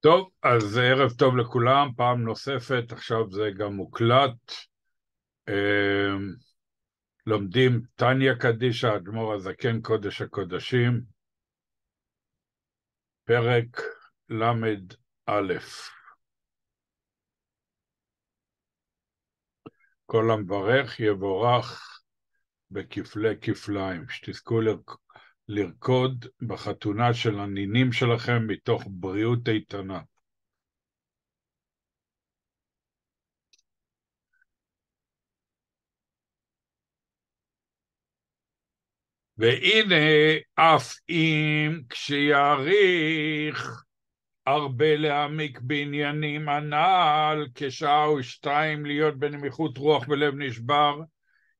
טוב, אז ערב טוב לכולם, פעם נוספת, עכשיו זה גם מוקלט. אה, לומדים טניה קדישא, אדמו"ר הזקן, קודש הקודשים, פרק ל"א. כל המברך יבורך בכפלי כפליים, שתזכו לרקוד בחתונה של הנינים שלכם מתוך בריאות איתנה. והנה אף אם כשיעריך הרבה להעמיק בעניינים הנ"ל, כשעה או שתיים להיות בנמיכות רוח ולב נשבר,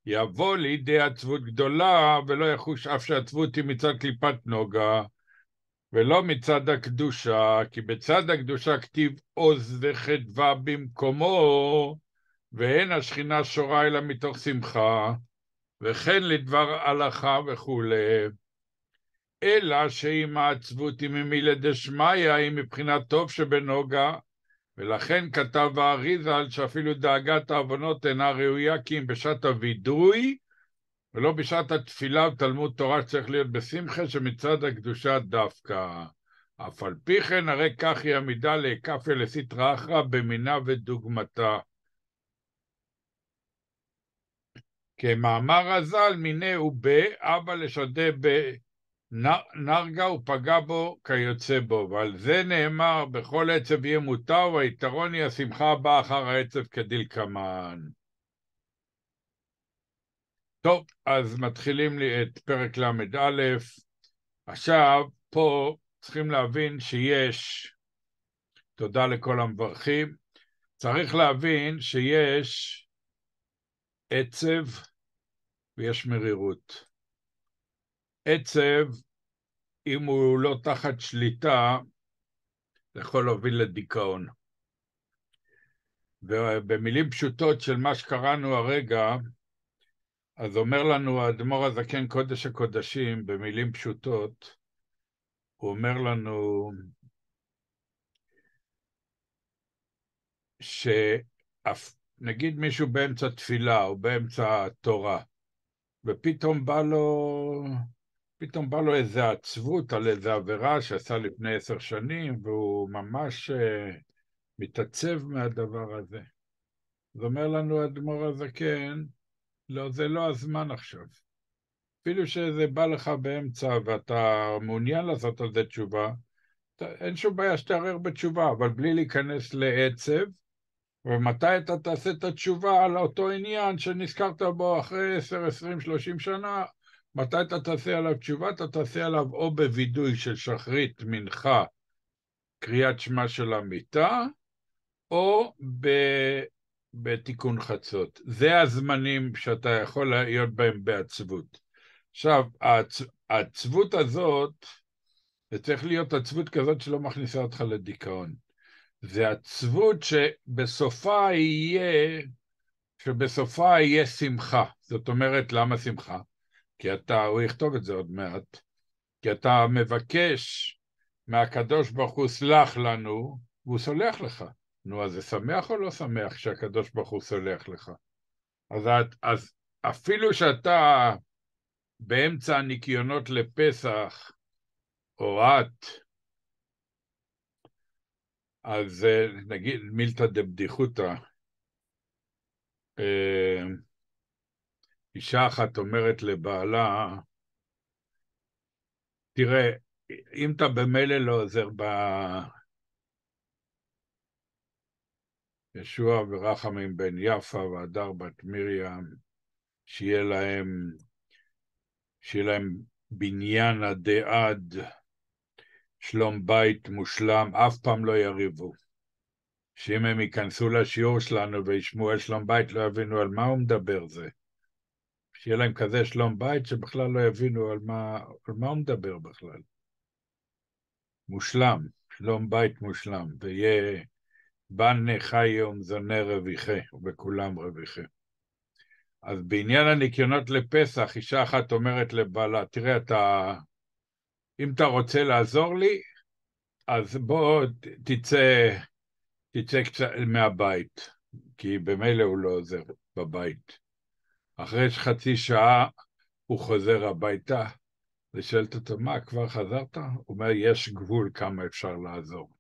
יבוא לידי עצבות גדולה, ולא יחוש אף שעצבות היא מצד קליפת נוגה, ולא מצד הקדושה, כי בצד הקדושה כתיב עוז וחדווה במקומו, ואין השכינה שורה אלא מתוך שמחה, וכן לדבר הלכה וכולי. אלא שאם העצבות היא ממילא דשמיא, היא מבחינת טוב שבנוגה, ולכן כתב האריזל שאפילו דאגת העוונות אינה ראויה כי אם בשעת הווידוי ולא בשעת התפילה ותלמוד תורה שצריך להיות בשמחה שמצד הקדושה דווקא. אף על פי כן הרי כך היא עמידה לאקפיה לסטרא אחרא במינה ודוגמתה. כמאמר הז"ל, מיני הוא באבא לשדה ב... נרגה ופגע בו כיוצא בו, ועל זה נאמר בכל עצב יהיה מותר והיתרון היא השמחה הבאה אחר העצב כדלקמן. טוב, אז מתחילים לי את פרק ל"א. עכשיו, פה צריכים להבין שיש, תודה לכל המברכים, צריך להבין שיש עצב ויש מרירות. עצב, אם הוא לא תחת שליטה, יכול להוביל לדיכאון. ובמילים פשוטות של מה שקראנו הרגע, אז אומר לנו האדמו"ר הזקן קודש הקודשים, במילים פשוטות, הוא אומר לנו שנגיד מישהו באמצע תפילה או באמצע תורה, ופתאום בא לו פתאום בא לו איזו עצבות על איזו עבירה שעשה לפני עשר שנים, והוא ממש uh, מתעצב מהדבר הזה. אז אומר לנו האדמו"ר הזקן, לא, זה לא הזמן עכשיו. אפילו שזה בא לך באמצע ואתה מעוניין לעשות על זה תשובה, אין שום בעיה שתערער בתשובה, אבל בלי להיכנס לעצב, ומתי אתה תעשה את התשובה על אותו עניין שנזכרת בו אחרי עשר, עשרים, שלושים שנה, מתי אתה תעשה עליו תשובה? אתה תעשה עליו או בווידוי של שחרית, מנחה, קריאת שמע של המיטה, או ב... בתיקון חצות. זה הזמנים שאתה יכול להיות בהם בעצבות. עכשיו, העצ... העצבות הזאת, זה צריך להיות עצבות כזאת שלא מכניסה אותך לדיכאון. זה עצבות שבסופה יהיה, שבסופה יהיה שמחה. זאת אומרת, למה שמחה? כי אתה, הוא יכתוב את זה עוד מעט, כי אתה מבקש מהקדוש ברוך הוא סלח לנו, והוא סולח לך. נו, אז זה שמח או לא שמח שהקדוש ברוך הוא סולח לך? אז, אז אפילו שאתה באמצע הניקיונות לפסח, או את, אז אה, נגיד מילתא דבדיחותא, אה, אישה אחת אומרת לבעלה, תראה, אם אתה במילא לא עוזר ב... ישוע ורחמים בן יפה והדר בת מרים, שיהיה להם, שיהיה להם בניין עדי עד, שלום בית מושלם, אף פעם לא יריבו. שאם הם ייכנסו לשיעור שלנו וישמעו על שלום בית, לא יבינו על מה הוא מדבר זה. שיהיה להם כזה שלום בית שבכלל לא יבינו על מה, על מה הוא מדבר בכלל. מושלם, שלום בית מושלם, ויהיה בן חי יום זונה רוויחה, ובכולם רוויחה. אז בעניין הניקיונות לפסח, אישה אחת אומרת לבעלה, תראה, אתה, אם אתה רוצה לעזור לי, אז בוא תצא, תצא קצת מהבית, כי במילא הוא לא עוזר בבית. אחרי חצי שעה הוא חוזר הביתה, ושואלת אותו, מה, כבר חזרת? הוא אומר, יש גבול כמה אפשר לעזור.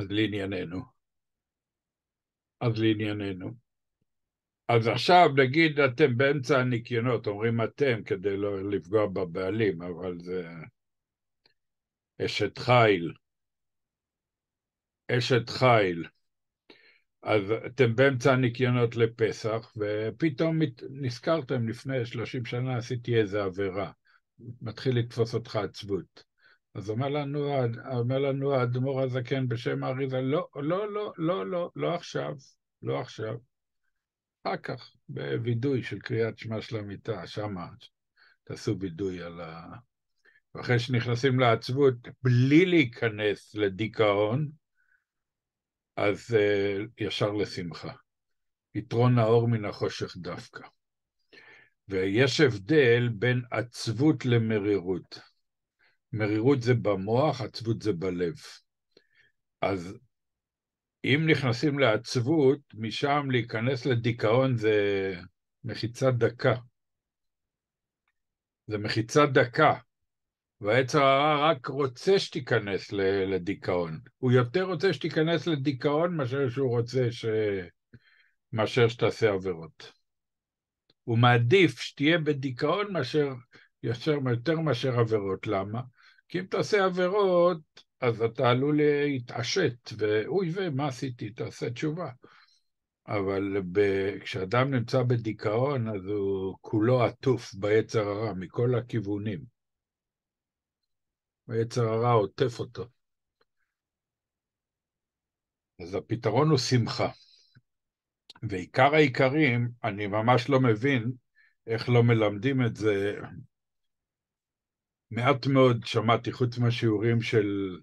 אז לענייננו. אז לענייננו. אז עכשיו נגיד אתם באמצע הניקיונות, אומרים אתם כדי לא לפגוע בבעלים, אבל זה אשת חיל. אשת חיל. אז אתם באמצע הניקיונות לפסח, ופתאום נזכרתם, לפני שלושים שנה עשיתי איזה עבירה. מתחיל לתפוס אותך עצבות. אז אומר לנו, אומר לנו האדמו"ר הזקן בשם האריזה, לא, לא, לא, לא, לא, לא עכשיו, לא עכשיו. אחר כך, בווידוי של קריאת שמע של המיטה, שמה תעשו וידוי על ה... ואחרי שנכנסים לעצבות, בלי להיכנס לדיכאון, אז uh, ישר לשמחה. יתרון האור מן החושך דווקא. ויש הבדל בין עצבות למרירות. מרירות זה במוח, עצבות זה בלב. אז אם נכנסים לעצבות, משם להיכנס לדיכאון זה מחיצת דקה. זה מחיצת דקה, והעצר הרע רק רוצה שתיכנס לדיכאון. הוא יותר רוצה שתיכנס לדיכאון מאשר שהוא רוצה ש... מאשר שתעשה עבירות. הוא מעדיף שתהיה בדיכאון מאשר, יותר מאשר עבירות. למה? כי אם תעשה עבירות, אז אתה עלול להתעשת, ואוי ומה עשיתי, תעשה תשובה. אבל ב... כשאדם נמצא בדיכאון, אז הוא כולו עטוף ביצר הרע, מכל הכיוונים. היצר הרע עוטף אותו. אז הפתרון הוא שמחה. ועיקר העיקרים, אני ממש לא מבין איך לא מלמדים את זה מעט מאוד שמעתי, חוץ מהשיעורים של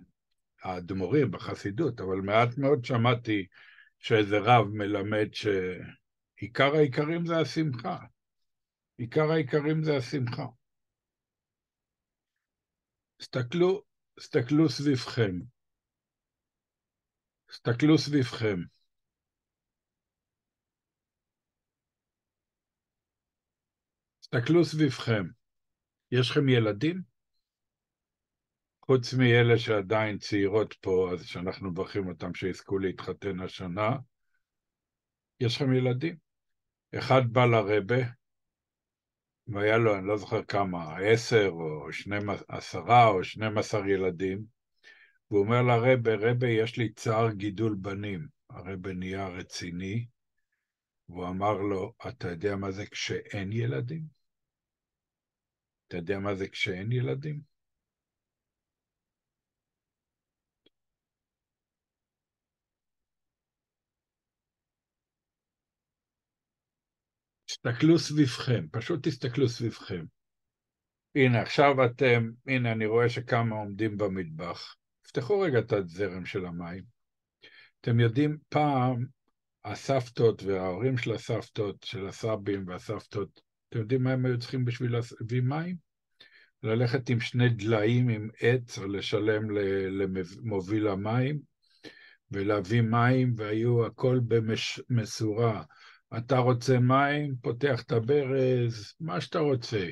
האדמו"רים בחסידות, אבל מעט מאוד שמעתי שאיזה רב מלמד שעיקר העיקרים זה השמחה. עיקר העיקרים זה השמחה. הסתכלו, הסתכלו סביבכם. הסתכלו סביבכם. הסתכלו סביבכם. יש לכם ילדים? חוץ מאלה שעדיין צעירות פה, אז שאנחנו מברכים אותם שיזכו להתחתן השנה, יש לכם ילדים. אחד בא לרבה, והיה לו, אני לא זוכר כמה, עשר או שני, עשרה או שנים עשר ילדים, והוא אומר לרבה, רבה, יש לי צער גידול בנים. הרבה נהיה רציני, והוא אמר לו, אתה יודע מה זה כשאין ילדים? אתה יודע מה זה כשאין ילדים? תסתכלו סביבכם, פשוט תסתכלו סביבכם. הנה, עכשיו אתם, הנה, אני רואה שכמה עומדים במטבח. תפתחו רגע את הזרם של המים. אתם יודעים, פעם הסבתות וההורים של הסבתות, של הסבים והסבתות, אתם יודעים מה הם היו צריכים בשביל להביא מים? ללכת עם שני דליים עם עץ, לשלם למוביל המים, ולהביא מים, והיו הכל במשורה. אתה רוצה מים, פותח את הברז, מה שאתה רוצה.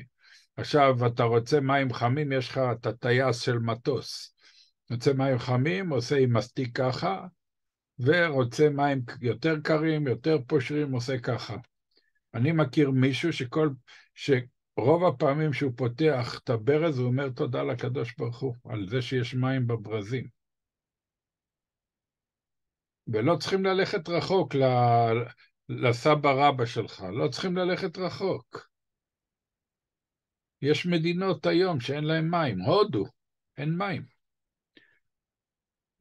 עכשיו, אתה רוצה מים חמים, יש לך את הטייס של מטוס. רוצה מים חמים, עושה עם מסטיק ככה, ורוצה מים יותר קרים, יותר פושרים, עושה ככה. אני מכיר מישהו שכל, שרוב הפעמים שהוא פותח את הברז, הוא אומר תודה לקדוש ברוך הוא, על זה שיש מים בברזים. ולא צריכים ללכת רחוק לסבא רבא שלך, לא צריכים ללכת רחוק. יש מדינות היום שאין להן מים, הודו, אין מים.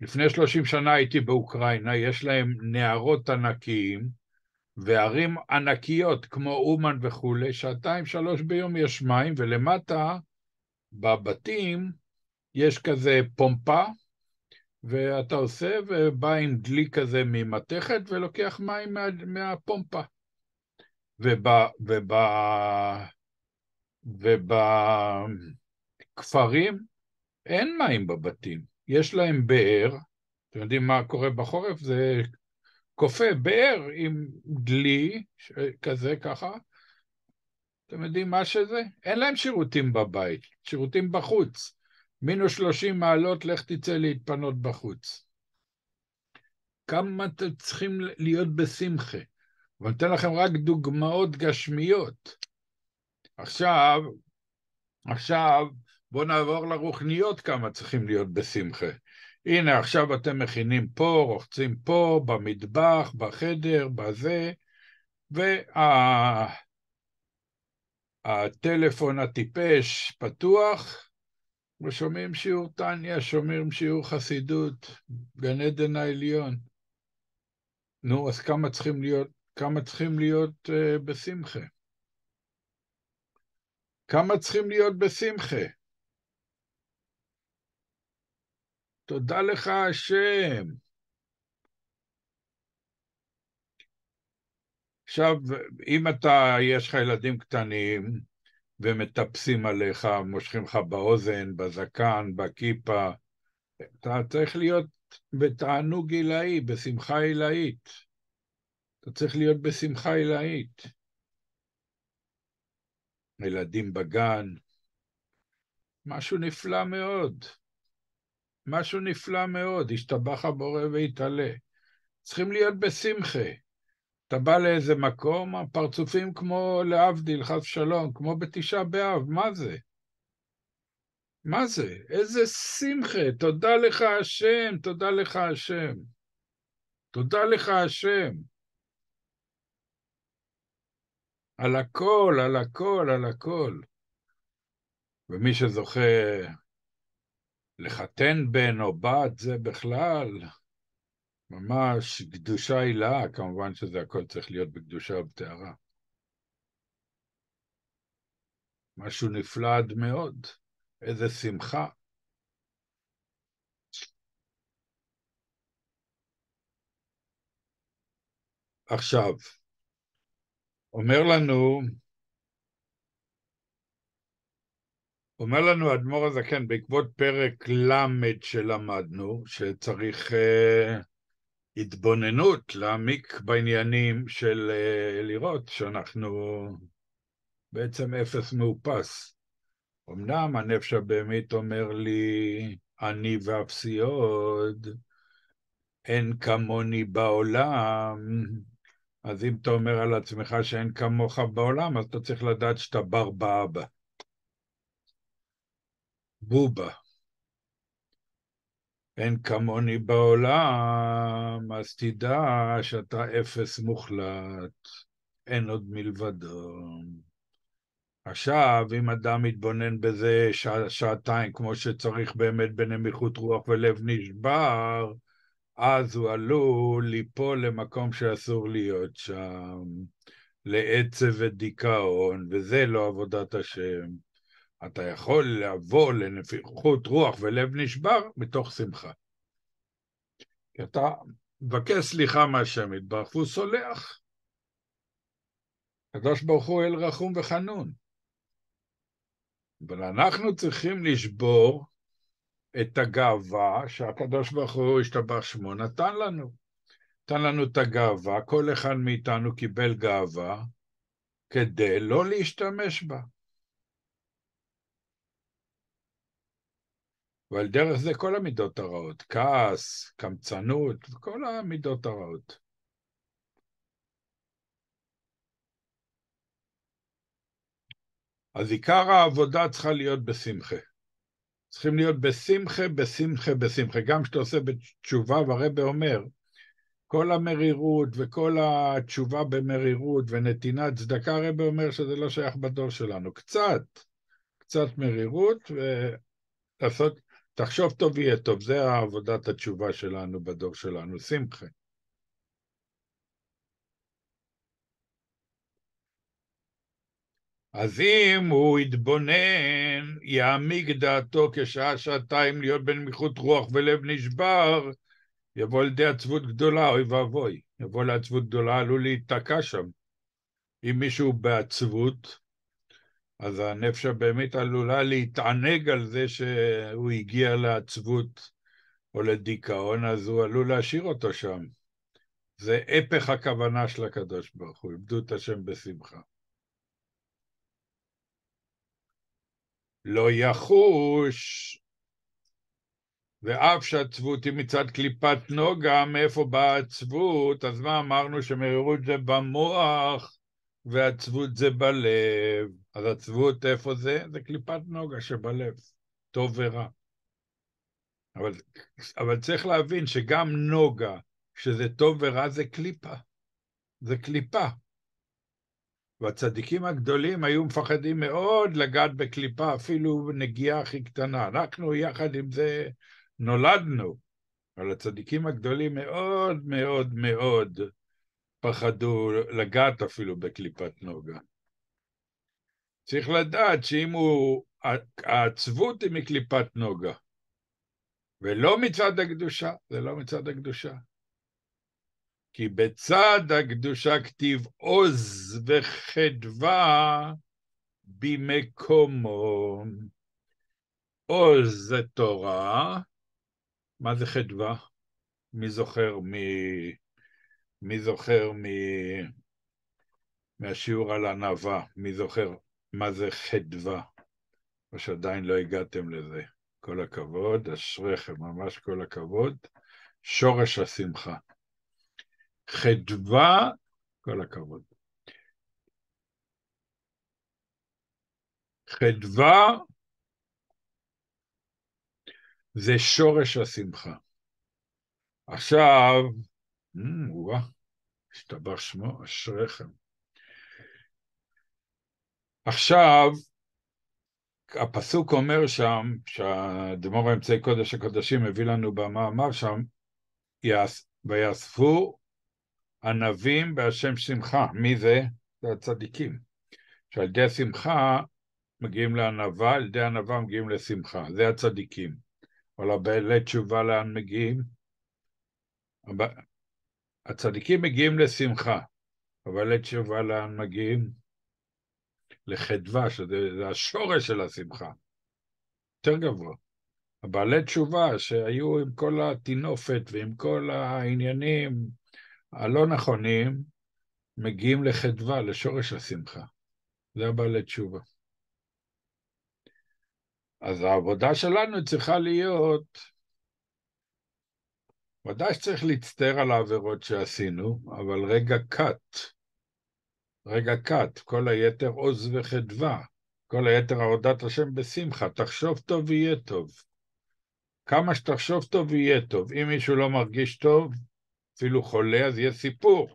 לפני 30 שנה הייתי באוקראינה, יש להם נהרות ענקיים וערים ענקיות כמו אומן וכולי, שעתיים שלוש ביום יש מים, ולמטה בבתים יש כזה פומפה, ואתה עושה, ובא עם דלי כזה ממתכת, ולוקח מים מה, מהפומפה. וב... וב... ובכפרים אין מים בבתים, יש להם באר, אתם יודעים מה קורה בחורף? זה קופא, באר עם דלי, כזה ככה, אתם יודעים מה שזה? אין להם שירותים בבית, שירותים בחוץ. מינוס 30 מעלות, לך תצא להתפנות בחוץ. כמה אתם צריכים להיות בשמחה. ואני אתן לכם רק דוגמאות גשמיות. עכשיו, עכשיו, בואו נעבור לרוחניות כמה צריכים להיות בשמחה. הנה, עכשיו אתם מכינים פה, רוחצים פה, במטבח, בחדר, בזה, וה... הטיפש פתוח, ושומעים שיעור טניה, שומעים שיעור חסידות, גן עדן העליון. נו, אז כמה צריכים להיות, כמה צריכים להיות uh, בשמחה? כמה צריכים להיות בשמחה? תודה לך, השם. עכשיו, אם אתה, יש לך ילדים קטנים ומטפסים עליך, מושכים לך באוזן, בזקן, בכיפה, אתה צריך להיות בתענוג עילאי, בשמחה עילאית. אתה צריך להיות בשמחה עילאית. ילדים בגן, משהו נפלא מאוד. משהו נפלא מאוד, השתבח הבורא והתעלה. צריכים להיות בשמחה. אתה בא לאיזה מקום, הפרצופים כמו להבדיל, חס שלום, כמו בתשעה באב, מה זה? מה זה? איזה שמחה, תודה לך השם, תודה לך השם. תודה לך השם. על הכל, על הכל, על הכל. ומי שזוכה לחתן בן או בת זה בכלל ממש קדושה עילה, כמובן שזה הכל צריך להיות בקדושה ובטהרה. משהו נפלא עד מאוד, איזה שמחה. עכשיו, אומר לנו אומר לנו האדמו"ר הזקן, בעקבות פרק ל' שלמדנו, שצריך uh, התבוננות, להעמיק בעניינים של uh, לראות שאנחנו בעצם אפס מאופס. אמנם הנפש הבהמית אומר לי, אני ואפסי עוד, אין כמוני בעולם, אז אם אתה אומר על עצמך שאין כמוך בעולם, אז אתה צריך לדעת שאתה בר באבא. בובה. אין כמוני בעולם, אז תדע שאתה אפס מוחלט, אין עוד מלבדו. עכשיו, אם אדם מתבונן בזה שע, שעתיים כמו שצריך באמת בנמיכות רוח ולב נשבר, אז הוא עלול ליפול למקום שאסור להיות שם, לעצב ודיכאון, וזה לא עבודת השם. אתה יכול לבוא לנפיחות רוח ולב נשבר מתוך שמחה. כי אתה מבקש סליחה מהשם יתברך והוא סולח. הקדוש ברוך הוא אל רחום וחנון. אבל אנחנו צריכים לשבור את הגאווה שהקדוש ברוך הוא השתבח שמו נתן לנו. נתן לנו את הגאווה, כל אחד מאיתנו קיבל גאווה כדי לא להשתמש בה. ועל דרך זה כל המידות הרעות, כעס, קמצנות, כל המידות הרעות. אז עיקר העבודה צריכה להיות בשמחה. צריכים להיות בשמחה, בשמחה, בשמחה. גם כשאתה עושה בתשובה, והרבה אומר, כל המרירות וכל התשובה במרירות ונתינת צדקה, הרבה אומר שזה לא שייך בדור שלנו. קצת, קצת מרירות, ולעשות תחשוב טוב יהיה טוב, זה עבודת התשובה שלנו בדור שלנו, שמחה. אז אם הוא יתבונן, יעמיק דעתו כשעה-שעתיים להיות בנמיכות רוח ולב נשבר, יבוא לידי עצבות גדולה, אוי ואבוי. יבוא לעצבות גדולה, עלול להיתקע שם. אם מישהו בעצבות, אז הנפש הבהמית עלולה להתענג על זה שהוא הגיע לעצבות או לדיכאון, אז הוא עלול להשאיר אותו שם. זה הפך הכוונה של הקדוש ברוך הוא, עבדו את השם בשמחה. לא יחוש, ואף שעצבות היא מצד קליפת נוגה, מאיפה באה העצבות? אז מה אמרנו שמרירות זה במוח ועצבות זה בלב. אז עצבות איפה זה? זה קליפת נוגה שבלב, טוב ורע. אבל, אבל צריך להבין שגם נוגה, שזה טוב ורע, זה קליפה. זה קליפה. והצדיקים הגדולים היו מפחדים מאוד לגעת בקליפה, אפילו נגיעה הכי קטנה. אנחנו יחד עם זה נולדנו, אבל הצדיקים הגדולים מאוד מאוד מאוד פחדו לגעת אפילו בקליפת נוגה. צריך לדעת שאם הוא, העצבות היא מקליפת נוגה, ולא מצד הקדושה, זה לא מצד הקדושה. כי בצד הקדושה כתיב עוז וחדווה במקומו. עוז זה תורה, מה זה חדווה? מי זוכר מ... מי זוכר מ... מהשיעור על ענווה? מי זוכר מה זה חדווה? או שעדיין לא הגעתם לזה. כל הכבוד, אשריכם, ממש כל הכבוד. שורש השמחה. חדווה, כל הכבוד. חדווה זה שורש השמחה. עכשיו, וואה, השתבח שמו, אשריכם. עכשיו, הפסוק אומר שם, שהדמור האמצעי קודש הקודשים מביא לנו במאמר שם, ויאספו ענבים בהשם שמחה. מי זה? זה הצדיקים. שעל ידי השמחה מגיעים לענווה, על ידי ענווה מגיעים לשמחה. זה הצדיקים. אבל הבעלי תשובה לאן מגיעים? הצדיקים מגיעים לשמחה, אבל תשובה לאן מגיעים? לחדווה, שזה השורש של השמחה. יותר גבוה. הבעלי תשובה שהיו עם כל הטינופת ועם כל העניינים הלא נכונים, מגיעים לחדווה, לשורש השמחה. זה הבעלי תשובה. אז העבודה שלנו צריכה להיות, ודאי שצריך להצטער על העבירות שעשינו, אבל רגע קאט, רגע קאט, כל היתר עוז וחדווה, כל היתר עבודת השם בשמחה, תחשוב טוב ויהיה טוב. כמה שתחשוב טוב יהיה טוב. אם מישהו לא מרגיש טוב, אפילו חולה, אז יהיה סיפור.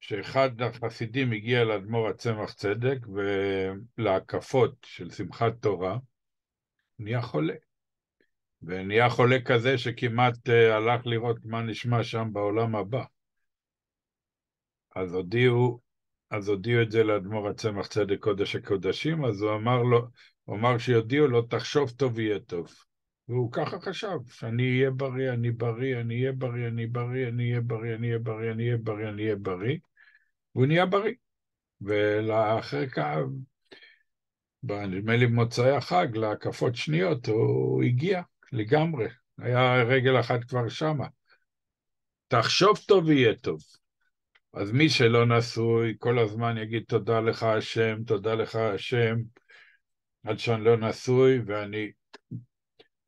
שאחד החסידים הגיע לאדמו"ר הצמח צדק ולהקפות של שמחת תורה, נהיה חולה. ונהיה חולה כזה שכמעט uh, הלך לראות מה נשמע שם בעולם הבא. אז הודיעו, אז הודיעו את זה לאדמו"ר הצמח צדק קודש הקודשים, אז הוא אמר לו, הוא אמר שיודיעו לו, תחשוב טוב יהיה טוב. והוא ככה חשב, שאני אהיה בריא, אני בריא, אני אהיה בריא, אני בריא, אני אהיה בריא, אני אהיה בריא, אני אהיה בריא, אני אהיה בריא, והוא נהיה בריא. ולאחר כך, נדמה לי במוצאי החג, להקפות שניות, הוא הגיע לגמרי. היה רגל אחת כבר שמה. תחשוב טוב יהיה טוב. אז מי שלא נשוי, כל הזמן יגיד תודה לך השם, תודה לך השם, עד שאני לא נשוי, ואני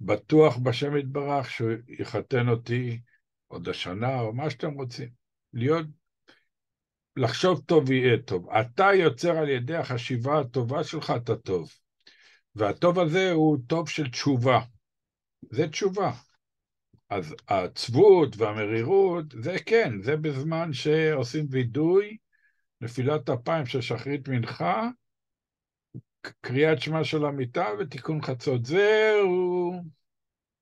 בטוח בשם יתברך שהוא יחתן אותי עוד השנה או מה שאתם רוצים. להיות, לחשוב טוב יהיה טוב. אתה יוצר על ידי החשיבה הטובה שלך את הטוב. והטוב הזה הוא טוב של תשובה. זה תשובה. אז העצבות והמרירות, זה כן, זה בזמן שעושים וידוי, נפילת אפיים של שחרית מנחה, קריאת שמע של המיטה ותיקון חצות. זהו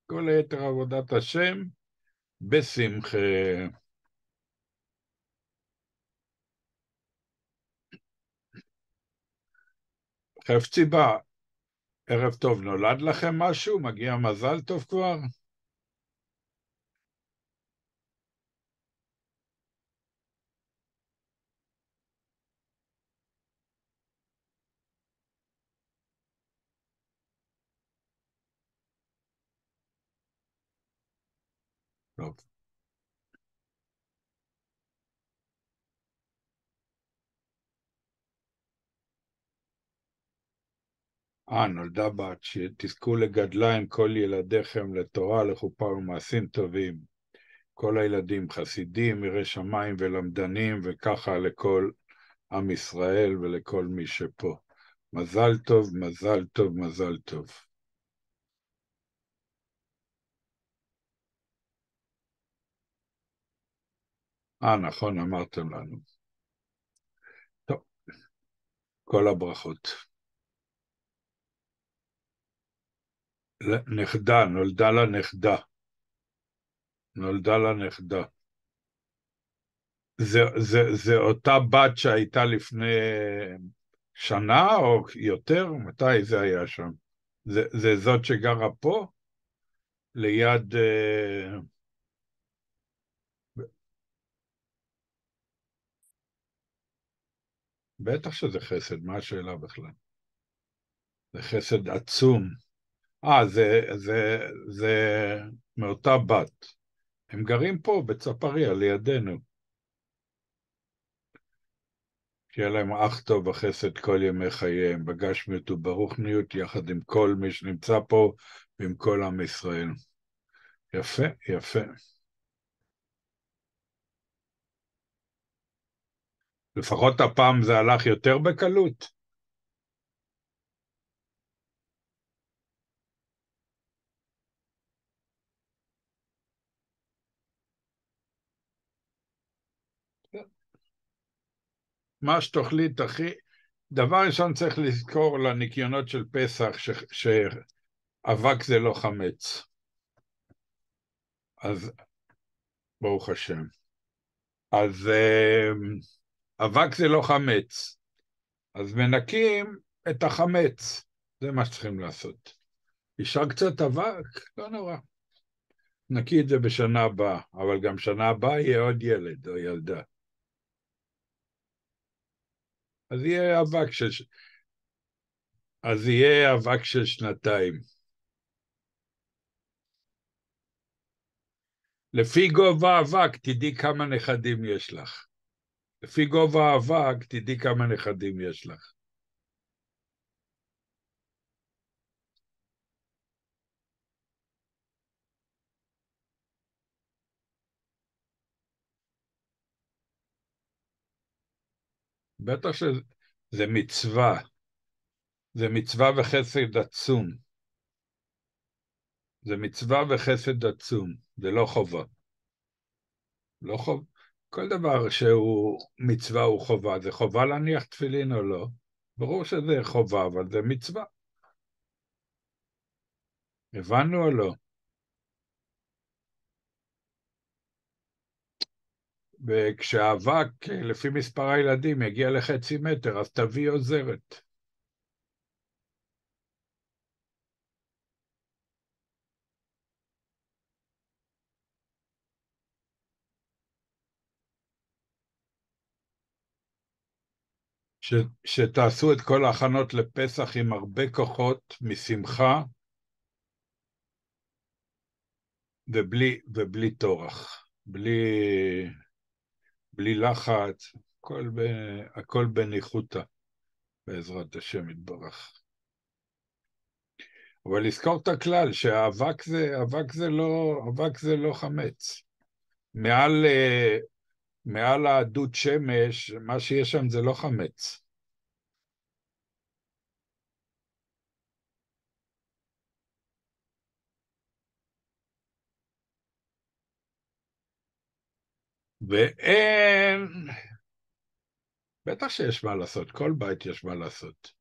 כל היתר עבודת השם בשמחה. חפצי בא, ערב טוב, נולד לכם משהו? מגיע מזל טוב כבר? טוב. אה, נולדה בת, שתזכו לגדלה עם כל ילדיכם לתורה, לחופה ומעשים טובים. כל הילדים חסידים, יראי שמיים ולמדנים, וככה לכל עם ישראל ולכל מי שפה. מזל טוב, מזל טוב, מזל טוב. אה, נכון, אמרתם לנו. טוב, כל הברכות. נכדה, נולדה לה נכדה. נולדה לה נכדה. זה, זה, זה אותה בת שהייתה לפני שנה או יותר? מתי זה היה שם? זה, זה זאת שגרה פה? ליד... Uh... בטח שזה חסד, מה השאלה בכלל? זה חסד עצום. אה, זה, זה, זה מאותה בת. הם גרים פה, בצפריה, לידינו. שיהיה להם אח טוב וחסד כל ימי חייהם, בגשמיות וברוכניות, יחד עם כל מי שנמצא פה ועם כל עם ישראל. יפה, יפה. לפחות הפעם זה הלך יותר בקלות. מה שתאכלי תחי. דבר ראשון צריך לזכור לניקיונות של פסח ש... שאבק זה לא חמץ. אז ברוך השם. אז אמ, אבק זה לא חמץ. אז מנקים את החמץ, זה מה שצריכים לעשות. נשאר קצת אבק, לא נורא. נקי את זה בשנה הבאה, אבל גם שנה הבאה יהיה עוד ילד או ילדה. אז יהיה אבק של... אז יהיה אבק של שנתיים. לפי גובה אבק, תדעי כמה נכדים יש לך. לפי גובה האבק, תדעי כמה נכדים יש לך. בטח שזה מצווה. זה מצווה וחסד עצום. זה מצווה וחסד עצום, זה לא חובה. לא חובה. כל דבר שהוא מצווה הוא חובה. זה חובה להניח תפילין או לא? ברור שזה חובה, אבל זה מצווה. הבנו או לא? וכשהאבק, לפי מספר הילדים, יגיע לחצי מטר, אז תביא עוזרת. ש, שתעשו את כל ההכנות לפסח עם הרבה כוחות, משמחה ובלי, ובלי טורח, בלי, בלי לחץ, הכל, ב, הכל בניחותא, בעזרת השם יתברך. אבל לזכור את הכלל שהאבק זה, זה לא, זה לא חמץ. מעל אה, מעל הדוד שמש, מה שיש שם זה לא חמץ. ואין... בטח שיש מה לעשות, כל בית יש מה לעשות.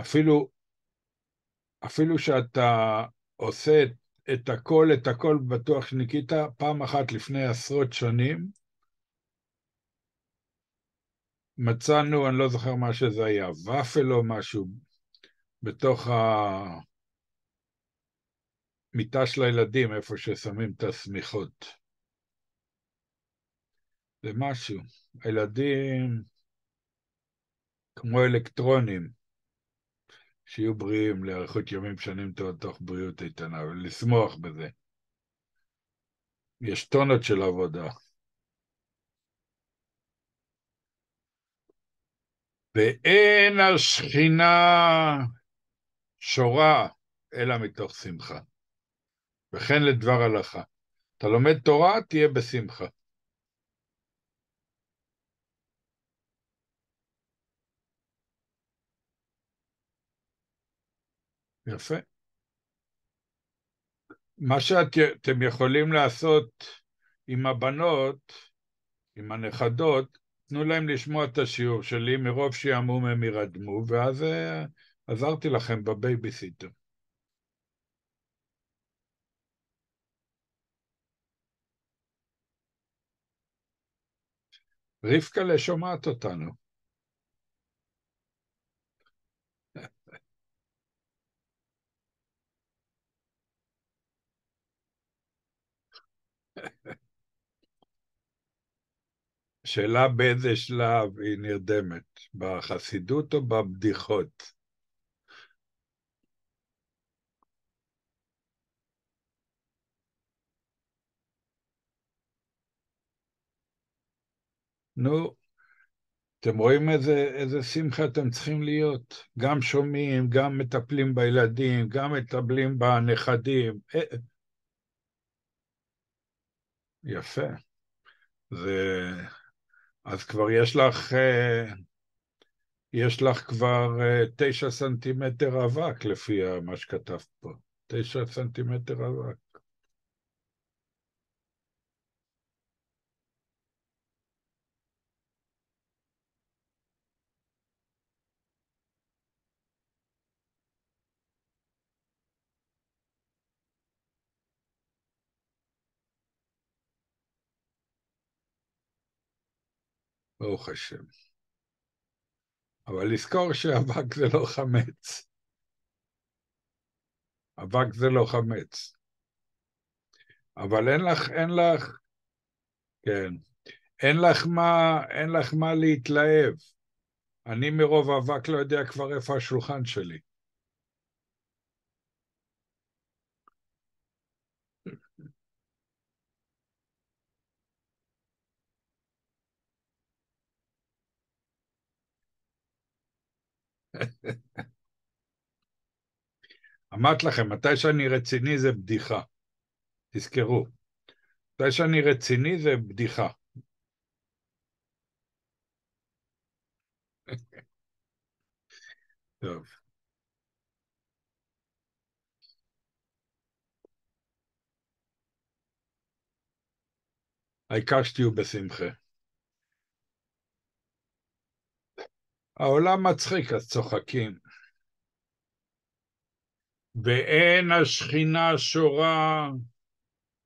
אפילו, אפילו שאתה עושה את, הכל, את הכל, בטוח שניקית פעם אחת לפני עשרות שנים, מצאנו, אני לא זוכר מה שזה היה, ופל או משהו, בתוך המיטה של הילדים, איפה ששמים את השמיכות. זה משהו. הילדים כמו אלקטרונים, שיהיו בריאים לאריכות ימים שנים תוך בריאות איתנה, ולשמוח בזה. יש טונות של עבודה. ואין השכינה שורה אלא מתוך שמחה. וכן לדבר הלכה. אתה לומד תורה, תהיה בשמחה. יפה. מה שאתם יכולים לעשות עם הבנות, עם הנכדות, תנו להם לשמוע את השיעור שלי, מרוב שיעמום הם ירדמו, ואז uh, עזרתי לכם בבייביסיטר. רבקה שומעת אותנו. שאלה באיזה שלב היא נרדמת, בחסידות או בבדיחות? נו, אתם רואים איזה, איזה שמחה אתם צריכים להיות? גם שומעים, גם מטפלים בילדים, גם מטפלים בנכדים. אה, יפה. זה... אז כבר יש לך, אה, יש לך כבר אה, תשע סנטימטר אבק לפי מה שכתבת פה. תשע סנטימטר אבק. ברוך השם. אבל לזכור שאבק זה לא חמץ. אבק זה לא חמץ. אבל אין לך, אין לך, כן, אין לך מה, אין לך מה להתלהב. אני מרוב אבק לא יודע כבר איפה השולחן שלי. אמרתי לכם, מתי שאני רציני זה בדיחה. תזכרו, מתי שאני רציני זה בדיחה. טוב. העיקר שתהיו בשמחה. העולם מצחיק, אז צוחקים. ואין השכינה שורה,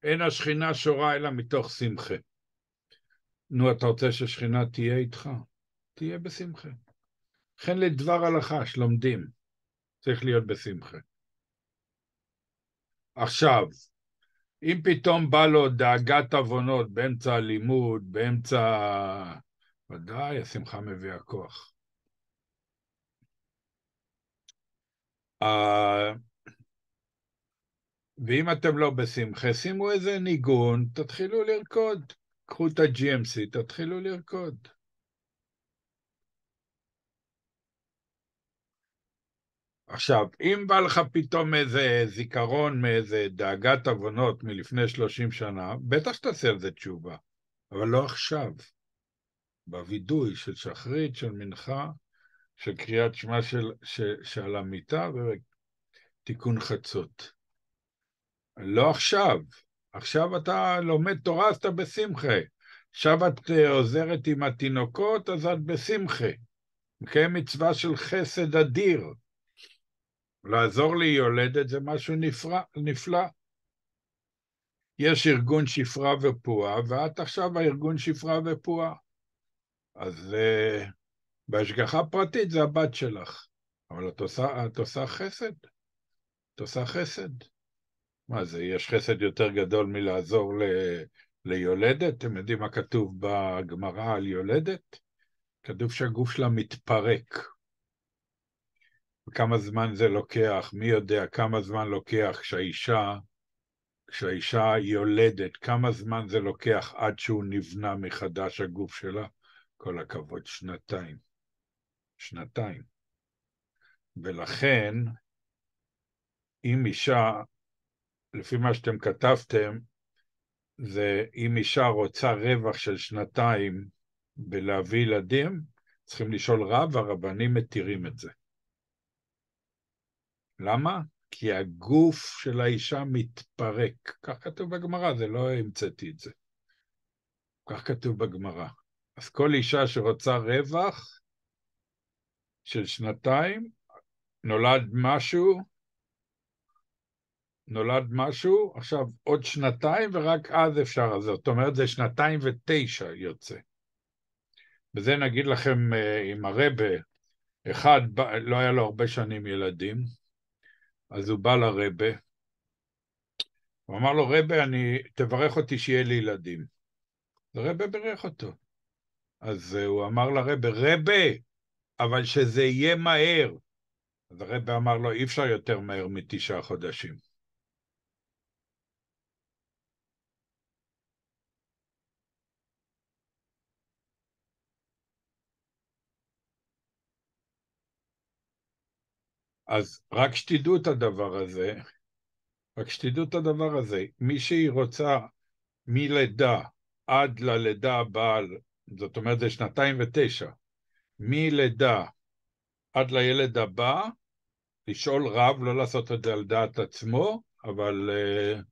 אין השכינה שורה אלא מתוך שמחה. נו, אתה רוצה ששכינה תהיה איתך? תהיה בשמחה. וכן לדבר הלכה שלומדים, צריך להיות בשמחה. עכשיו, אם פתאום בא לו דאגת עוונות באמצע הלימוד, באמצע... ודאי, השמחה מביאה כוח. ואם אתם לא בשמחה, שימו איזה ניגון, תתחילו לרקוד. קחו את ה-GMC, תתחילו לרקוד. עכשיו, אם בא לך פתאום איזה זיכרון מאיזה דאגת עוונות מלפני 30 שנה, בטח שתעשה על זה תשובה, אבל לא עכשיו. בווידוי של שחרית, של מנחה, של קריאת שמע של, של, של המיטה ותיקון חצות. לא עכשיו, עכשיו אתה לומד תורה אז אתה בשמחה. עכשיו את אה, עוזרת עם התינוקות אז את בשמחה. מקיים מצווה של חסד אדיר. לעזור לי יולדת זה משהו נפרע, נפלא. יש ארגון שפרה ופועה, ואת עכשיו הארגון שפרה ופועה. אז uh, בהשגחה פרטית זה הבת שלך, אבל את עושה, את עושה חסד. את עושה חסד. מה זה, יש חסד יותר גדול מלעזור ל, ליולדת? אתם יודעים מה כתוב בגמרא על יולדת? כתוב שהגוף שלה מתפרק. וכמה זמן זה לוקח, מי יודע כמה זמן לוקח כשהאישה, כשהאישה יולדת, כמה זמן זה לוקח עד שהוא נבנה מחדש הגוף שלה? כל הכבוד, שנתיים. שנתיים. ולכן, אם אישה, לפי מה שאתם כתבתם, זה אם אישה רוצה רווח של שנתיים בלהביא ילדים, צריכים לשאול רב, הרבנים מתירים את זה. למה? כי הגוף של האישה מתפרק. כך כתוב בגמרא, זה לא המצאתי את זה. כך כתוב בגמרא. אז כל אישה שרוצה רווח של שנתיים, נולד משהו, נולד משהו, עכשיו עוד שנתיים ורק אז אפשר, זאת אומרת זה שנתיים ותשע יוצא. וזה נגיד לכם אה, עם הרבה, אחד לא היה לו הרבה שנים ילדים, אז הוא בא לרבה, הוא אמר לו, רבה, אני, תברך אותי שיהיה לי ילדים. הרבה בירך אותו. אז אה, הוא אמר לרבה, רבה, אבל שזה יהיה מהר. אז הרבה אמר לו, אי אפשר יותר מהר מתשעה חודשים. אז רק שתדעו את הדבר הזה, רק שתדעו את הדבר הזה. מי שהיא רוצה מלידה עד ללידה הבאה, זאת אומרת זה שנתיים ותשע, מלידה עד לילד הבא, לשאול רב, לא לעשות את זה על דעת עצמו, אבל uh,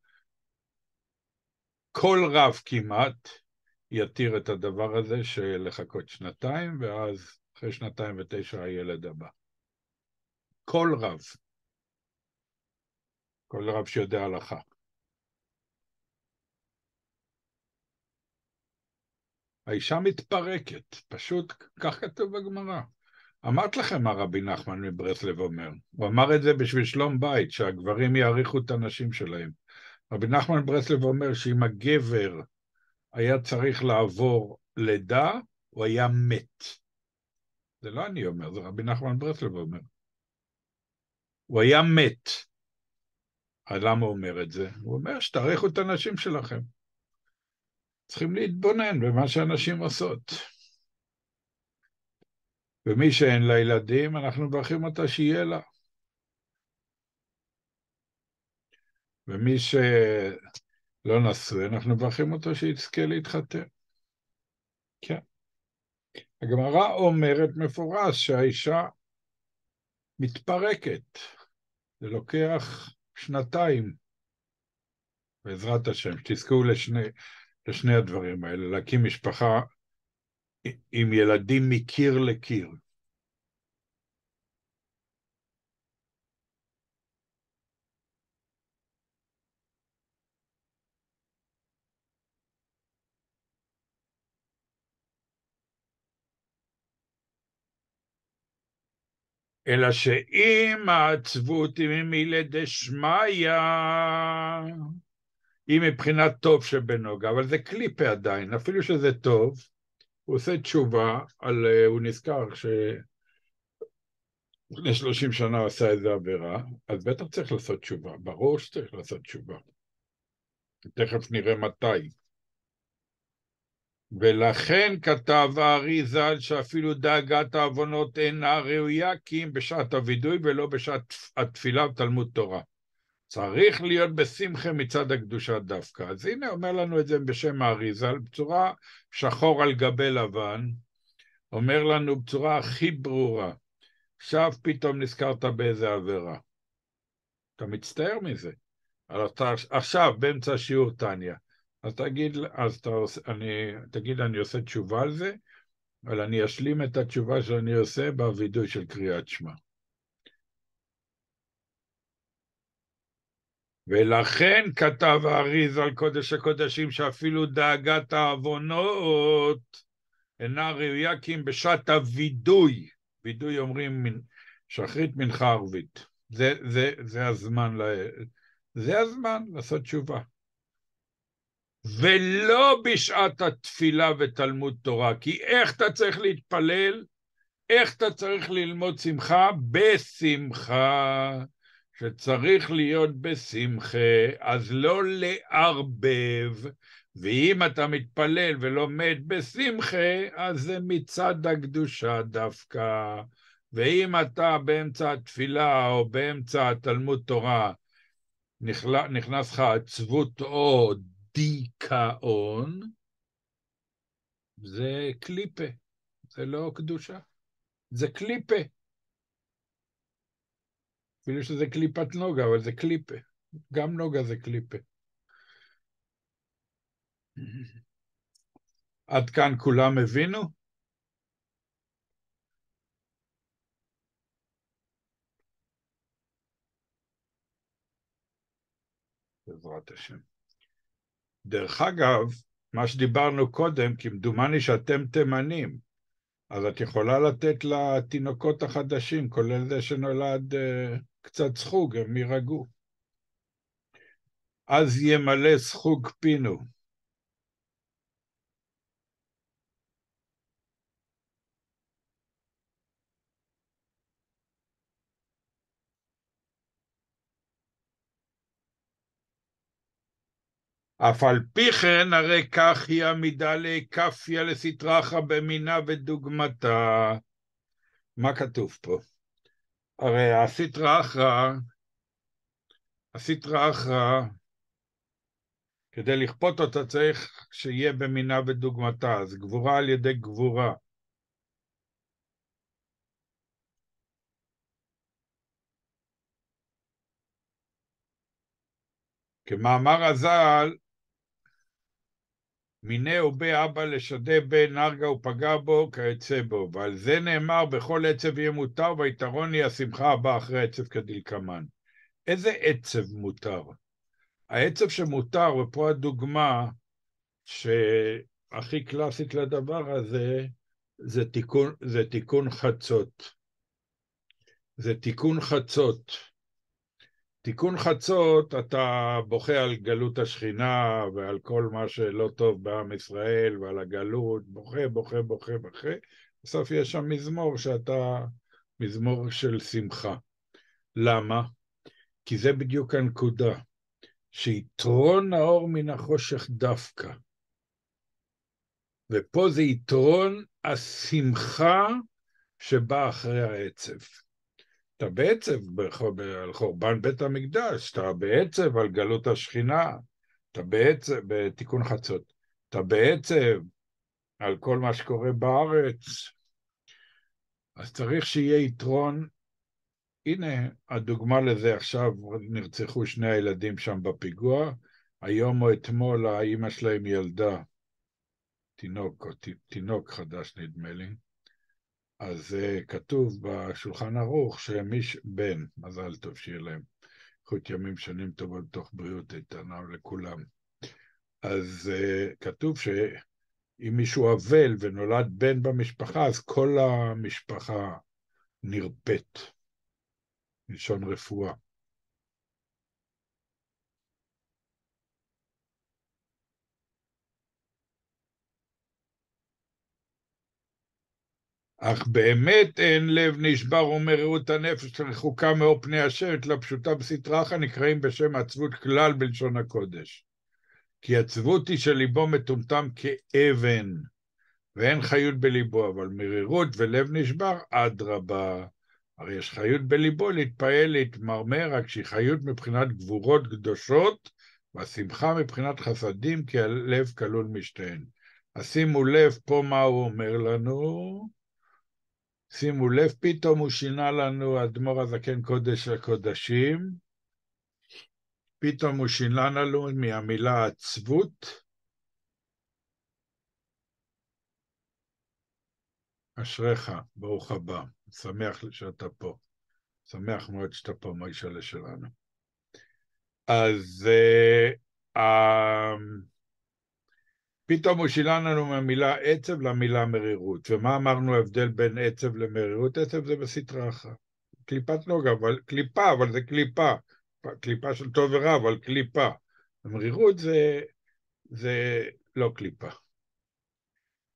כל רב כמעט יתיר את הדבר הזה של לחכות שנתיים, ואז אחרי שנתיים ותשע הילד הבא. כל רב. כל רב שיודע הלכה. האישה מתפרקת, פשוט כך כתוב בגמרא. אמרת לכם מה רבי נחמן מברסלב אומר. הוא אמר את זה בשביל שלום בית, שהגברים יעריכו את הנשים שלהם. רבי נחמן מברסלב אומר שאם הגבר היה צריך לעבור לידה, הוא היה מת. זה לא אני אומר, זה רבי נחמן מברסלב אומר. הוא היה מת. למה הוא אומר את זה? הוא אומר שתעריכו את הנשים שלכם. צריכים להתבונן במה שהנשים עושות. ומי שאין לה ילדים, אנחנו מברכים אותה שיהיה לה. ומי שלא נשוי, אנחנו מברכים אותו שיזכה להתחתן. כן. הגמרא אומרת מפורש שהאישה מתפרקת. זה לוקח שנתיים, בעזרת השם, שתזכו לשני, לשני הדברים האלה, להקים משפחה עם ילדים מקיר לקיר. אלא שאם העצבות היא ממילא דשמיא, היא מבחינת טוב שבנוגע, אבל זה קליפה עדיין, אפילו שזה טוב, הוא עושה תשובה, על, אה, הוא נזכר ש... לפני שלושים שנה הוא עשה איזה עבירה, אז בטח צריך לעשות תשובה, ברור שצריך לעשות תשובה. תכף נראה מתי. ולכן כתב הארי ז"ל שאפילו דאגת העוונות אינה ראויה כי אם בשעת הווידוי ולא בשעת התפילה ותלמוד תורה. צריך להיות בשמחה מצד הקדושה דווקא. אז הנה אומר לנו את זה בשם האריזל, בצורה שחור על גבי לבן, אומר לנו בצורה הכי ברורה. עכשיו פתאום נזכרת באיזה עבירה. אתה מצטער מזה. אתה עכשיו באמצע שיעור טניה. אז תגיד, אז אתה, אני, תגיד, אני עושה תשובה על זה, אבל אני אשלים את התשובה שאני עושה בווידוי של קריאת שמע. ולכן כתב האריז על קודש הקודשים שאפילו דאגת העוונות אינה ראויה כי אם בשעת הווידוי, וידוי אומרים שחרית מנחה ערבית. זה, זה, זה הזמן, ל... זה הזמן לעשות תשובה. ולא בשעת התפילה ותלמוד תורה, כי איך אתה צריך להתפלל? איך אתה צריך ללמוד שמחה? בשמחה. שצריך להיות בשמחה, אז לא לערבב, ואם אתה מתפלל ולומד בשמחה, אז זה מצד הקדושה דווקא. ואם אתה באמצע התפילה או באמצע התלמוד תורה נכנס לך עצבות או דיכאון, זה קליפה, זה לא קדושה, זה קליפה. אפילו שזה קליפת נוגה, אבל זה קליפה. גם נוגה זה קליפה. עד כאן כולם הבינו? בעזרת השם. דרך אגב, מה שדיברנו קודם, כמדומני שאתם תימנים, אז את יכולה לתת לתינוקות החדשים, כולל זה שנולד uh, קצת סחוג, הם יירגעו. אז ימלא סחוג פינו. אף על פי כן, הרי כך היא עמידה לכפיה לסטרחה במינה ודוגמתה. מה כתוב פה? הרי הסטרא אחרא, הסטרא אחרא, כדי לכפות אותה צריך שיהיה במינה ודוגמתה, אז גבורה על ידי גבורה. כמאמר הז"ל, מינהו באבא לשדה בן נרגה ופגע בו כיוצא בו, ועל זה נאמר בכל עצב יהיה מותר והיתרון היא השמחה הבאה אחרי עצב כדלקמן. איזה עצב מותר? העצב שמותר, ופה הדוגמה שהכי קלאסית לדבר הזה, זה תיקון, זה תיקון חצות. זה תיקון חצות. תיקון חצות, אתה בוכה על גלות השכינה ועל כל מה שלא טוב בעם ישראל ועל הגלות, בוכה, בוכה, בוכה, בוכה. בסוף יש שם מזמור שאתה, מזמור של שמחה. למה? כי זה בדיוק הנקודה, שיתרון האור מן החושך דווקא. ופה זה יתרון השמחה שבא אחרי העצב. אתה בעצב על חורבן בית המקדש, אתה בעצב על גלות השכינה, אתה בעצב, בתיקון חצות, אתה בעצב על כל מה שקורה בארץ, אז צריך שיהיה יתרון. הנה הדוגמה לזה, עכשיו נרצחו שני הילדים שם בפיגוע, היום או אתמול האימא שלהם ילדה, תינוק, תינוק חדש נדמה לי, אז uh, כתוב בשולחן ערוך שמי ש... בן, מזל טוב שיהיה להם איכות ימים שנים טובות בתוך בריאות איתנה לכולם. אז uh, כתוב שאם מישהו אבל ונולד בן במשפחה, אז כל המשפחה נרפאת, מלשון רפואה. אך באמת אין לב נשבר ומרירות הנפש רחוקה מאור פני השם, התלבשותה בסטראחה נקראים בשם עצבות כלל בלשון הקודש. כי עצבות היא שליבו מטומטם כאבן, ואין חיות בליבו, אבל מרירות ולב נשבר, אדרבה. הרי יש חיות בליבו להתפעל, להתמרמר, רק שהיא חיות מבחינת גבורות קדושות, והשמחה מבחינת חסדים, כי הלב כלול משתיהן. אז שימו לב פה מה הוא אומר לנו. שימו לב, פתאום הוא שינה לנו, אדמו"ר הזקן קודש הקודשים, פתאום הוא שינה לנו מהמילה עצבות, אשריך, ברוך הבא, שמח שאתה פה. שמח מאוד שאתה פה, מוישלה שלנו. אז uh, uh, פתאום הוא שינה לנו מהמילה עצב למילה מרירות. ומה אמרנו ההבדל בין עצב למרירות? עצב זה בסטרה אחת. קליפת נוגה, אבל קליפה, אבל זה קליפה. קליפה של טוב ורע, אבל קליפה. המרירות זה, זה לא קליפה.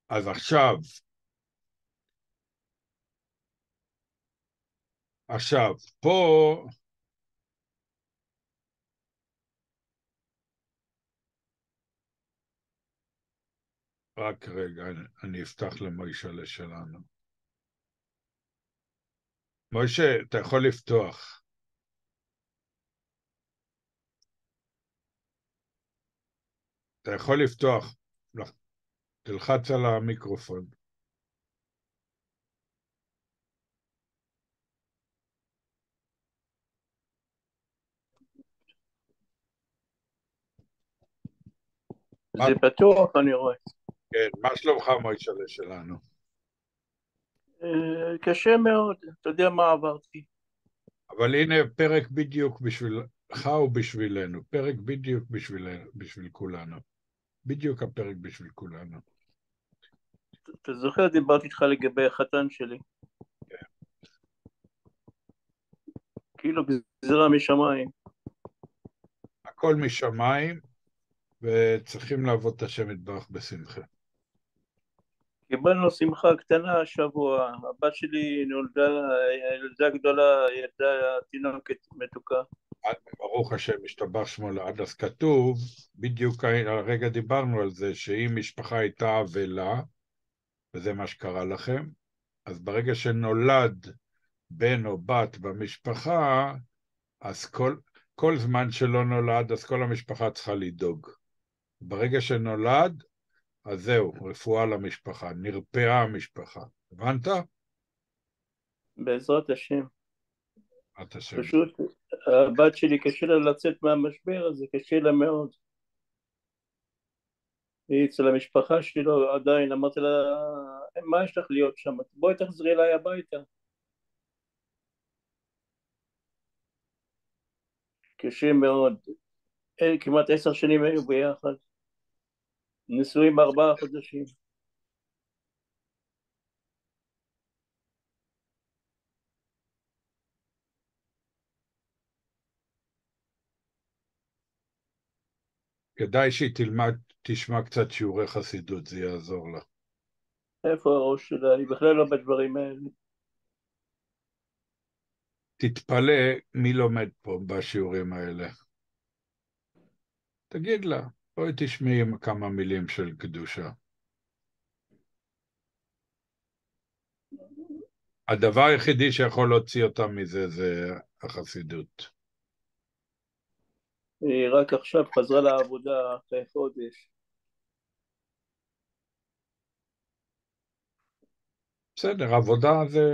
אז עכשיו, עכשיו, פה רק רגע, אני אפתח למוישלה שלנו. מוישה, אתה יכול לפתוח. אתה יכול לפתוח. תלחץ על המיקרופון. זה פתוח, אני רואה. כן, מה שלומך מוישלה שלנו? אה, קשה מאוד, אתה יודע מה עברתי. אבל הנה פרק בדיוק בשבילך ובשבילנו, פרק בדיוק בשביל, בשביל כולנו. בדיוק הפרק בשביל כולנו. אתה זוכר, דיברתי איתך לגבי החתן שלי. כן. כאילו גזירה משמיים. הכל משמיים, וצריכים לעבוד את השם יתברך בשמחה. קיבלנו שמחה קטנה השבוע, הבת שלי נולדה, ילדה גדולה, ילדה תינוקת מתוקה. ברוך השם, השתבח שמו לעד, אז כתוב, בדיוק הרגע דיברנו על זה, שאם משפחה הייתה אבלה, וזה מה שקרה לכם, אז ברגע שנולד בן או בת במשפחה, אז כל, כל זמן שלא נולד, אז כל המשפחה צריכה לדאוג. ברגע שנולד, אז זהו, רפואה למשפחה, נרפאה המשפחה. הבנת? בעזרת השם. בעזרת השם. פשוט הבת שלי קשה לה לצאת מהמשבר הזה, קשה לה מאוד. היא אצל המשפחה שלו עדיין, אמרתי לה, מה יש לך להיות שם? בואי תחזרי אליי הביתה. קשה מאוד. כמעט עשר שנים היו ביחד. נשואים ארבעה חודשים. כדאי שהיא תלמד, תשמע קצת שיעורי חסידות, זה יעזור לה. איפה הראש שלה? היא בכלל לא בדברים האלה. תתפלא מי לומד פה בשיעורים האלה. תגיד לה, בואי תשמעי כמה מילים של קדושה. הדבר היחידי שיכול להוציא אותה מזה זה החסידות. רק עכשיו חזרה לעבודה אחרי חודש. בסדר, עבודה זה,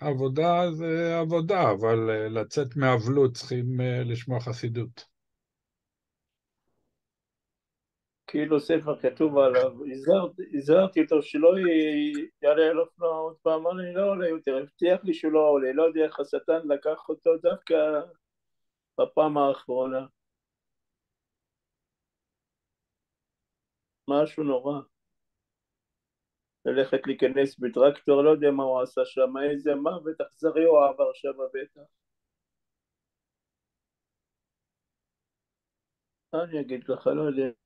עבודה זה עבודה, אבל אה, לצאת מאבלות צריכים אה, לשמוע חסידות. כאילו ספר כתוב עליו, הזהרתי אותו שלא יעלה על אופנוע עוד פעם, אמר לי לא עולה יותר, הבטיח לי שהוא לא עולה, לא יודע איך השטן לקח אותו דווקא בפעם האחרונה. משהו נורא. ללכת להיכנס בטרקטור, לא יודע מה הוא עשה שם, איזה מוות אכזרי הוא עבר שם בטח. אני אגיד לך, לא יודע.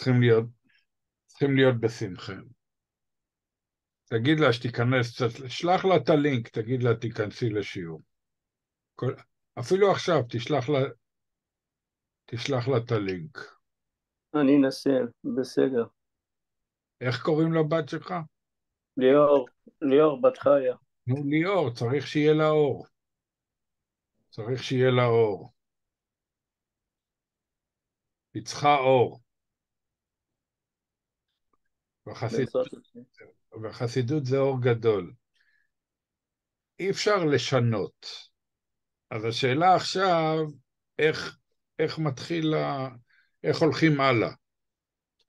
צריכים להיות, צריכים להיות בשמחה. תגיד לה שתיכנס, שלח לה את הלינק, תגיד לה תיכנסי לשיעור. כל, אפילו עכשיו, תשלח לה, תשלח לה את הלינק. אני אנסה, בסדר. איך קוראים לבת שלך? ליאור, ליאור בת חיה. נו, ליאור, צריך שיהיה לה אור. צריך שיהיה לה אור. היא צריכה אור. וחסידות, וחסידות זה אור גדול. אי אפשר לשנות. אז השאלה עכשיו, איך, איך מתחיל, ה... איך הולכים הלאה?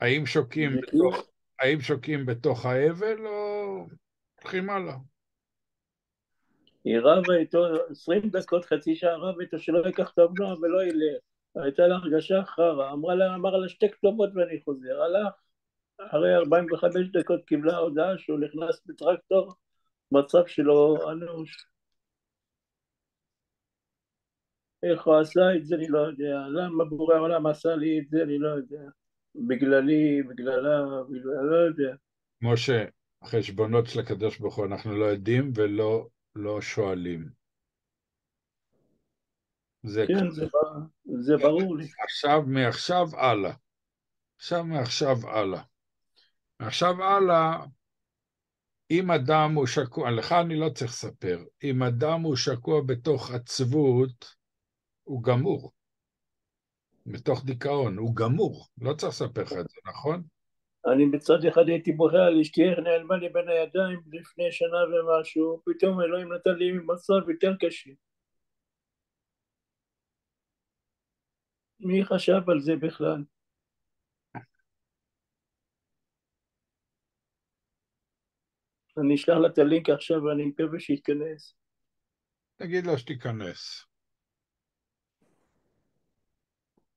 האם שוקים, בתוך, האם שוקים בתוך האבל או הולכים הלאה? היא רבה איתו עשרים דקות, חצי שעה רבה איתו שלא ייקח את האופנוע ולא ילך. הייתה לה הרגשה חרא, אמרה לה, אמר לה שתי כתובות ואני חוזר, הלך, אחרי 45 דקות קיבלה הודעה שהוא נכנס בטרקטור, מצב שלו אנוש. איך הוא עשה את זה אני לא יודע, למה בורא העולם עשה לי את זה אני לא יודע, בגללי, בגללה, בגללה, לא יודע. משה, חשבונות של הקדוש ברוך הוא אנחנו לא יודעים ולא לא שואלים. זה כן, זה, ב- זה ברור לי. עכשיו, מעכשיו הלאה. עכשיו, מעכשיו הלאה. מעכשיו הלאה, אם אדם הוא שקוע, לך אני לא צריך לספר, אם אדם הוא שקוע בתוך עצבות, הוא גמור. בתוך דיכאון, הוא גמור. לא צריך לספר לך את זה, נכון? אני מצד אחד הייתי בוכה על אשתי איך נעלמה לי בין הידיים לפני שנה ומשהו, פתאום אלוהים נתן לי מצב יותר קשה. מי חשב על זה בכלל? אני אשלח לה את הלינק עכשיו ואני מקווה שיתכנס. תגיד לו שתיכנס.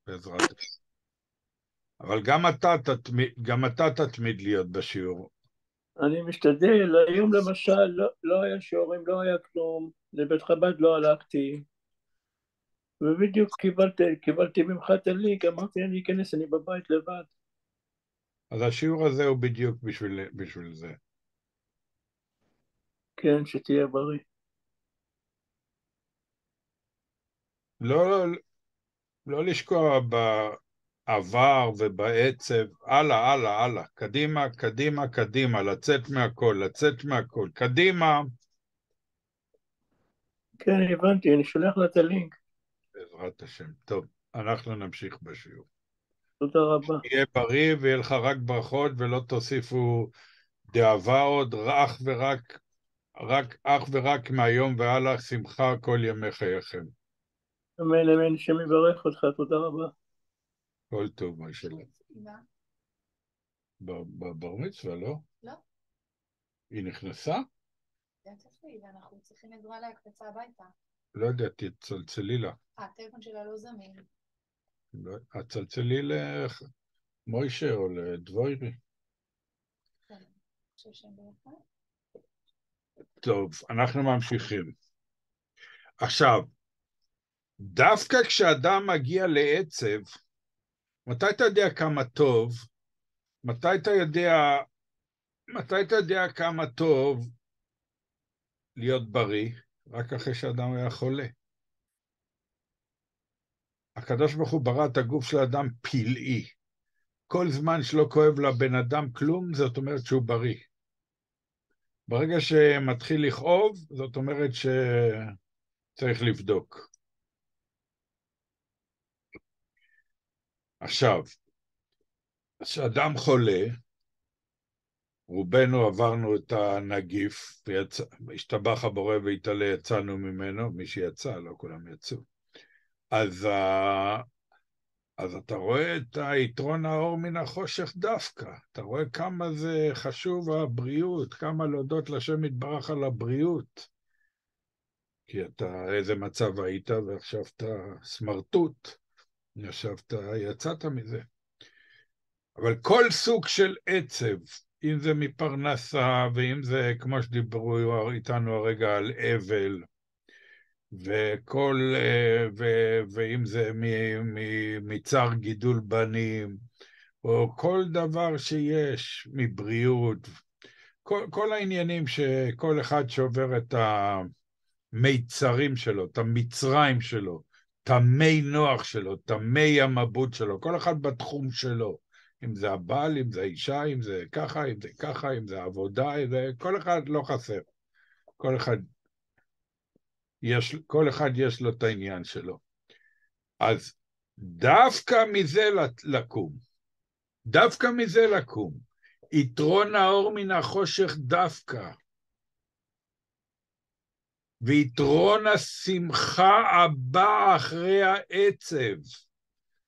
בעזרת השם. אבל גם אתה, תתמיד, גם אתה תתמיד להיות בשיעור. אני משתדל, היום למשל לא, לא היה שיעורים, לא היה כלום, לבית חב"ד לא הלכתי, ובדיוק קיבלתי, קיבלתי ממך את הלינק, אמרתי אני אכנס, אני בבית לבד. אז השיעור הזה הוא בדיוק בשביל, בשביל זה. כן, שתהיה בריא. לא, לא, לא לשקוע בעבר ובעצב, הלאה, הלאה, הלאה, קדימה, קדימה, קדימה, לצאת מהכל, לצאת מהכל, קדימה. כן, הבנתי, אני שולח לה את הלינק. בעזרת השם. טוב, אנחנו נמשיך בשיעור. תודה רבה. תהיה בריא ויהיה לך רק ברכות ולא תוסיפו דאבה עוד, אך ורק, רק, אך ורק מהיום והלאה שמחה כל ימי חייכם. אמן, אמן, השם יברך אותך, תודה רבה. כל טוב, מה שלום. בבר מצווה, לא? לא. היא נכנסה? אנחנו צריכים עזרה להקפצה הביתה. לא יודע, תצלצלי לה. אה, הטלפון שלה לא זמין. לא- את צלצלי למוישה או לדבוירי. כן, אני חושב שהם ביחד. טוב, אנחנו ממשיכים. עכשיו, דווקא כשאדם מגיע לעצב, מתי אתה יודע כמה טוב, מתי אתה יודע, מתי אתה יודע כמה טוב להיות בריא? רק אחרי שאדם היה חולה. הקדוש ברוך הוא ברא את הגוף של האדם פלאי. כל זמן שלא כואב לבן אדם כלום, זאת אומרת שהוא בריא. ברגע שמתחיל לכאוב, זאת אומרת שצריך לבדוק. עכשיו, כשאדם חולה, רובנו עברנו את הנגיף, והשתבח הבורא והתעלה, יצאנו ממנו, מי שיצא, לא כולם יצאו. אז, אז אתה רואה את היתרון האור מן החושך דווקא. אתה רואה כמה זה חשוב הבריאות, כמה להודות לשם יתברך על הבריאות. כי אתה, איזה מצב היית ועכשיו אתה סמרטוט. ישבת, יצאת מזה. אבל כל סוג של עצב, אם זה מפרנסה, ואם זה, כמו שדיברו איתנו הרגע, על אבל, וכל, ו, ואם זה מצער גידול בנים, או כל דבר שיש מבריאות, כל, כל העניינים שכל אחד שעובר את המיצרים שלו, את המצרים שלו, את המי נוח שלו, את המי המבוט שלו, כל אחד בתחום שלו. אם זה הבעל, אם זה האישה, אם זה ככה, אם זה ככה, אם זה עבודה, אם זה... כל אחד לא חסר. כל אחד יש, כל אחד יש לו את העניין שלו. אז דווקא מזה לקום, דווקא מזה לקום. יתרון האור מן החושך דווקא. ויתרון השמחה הבא אחרי העצב,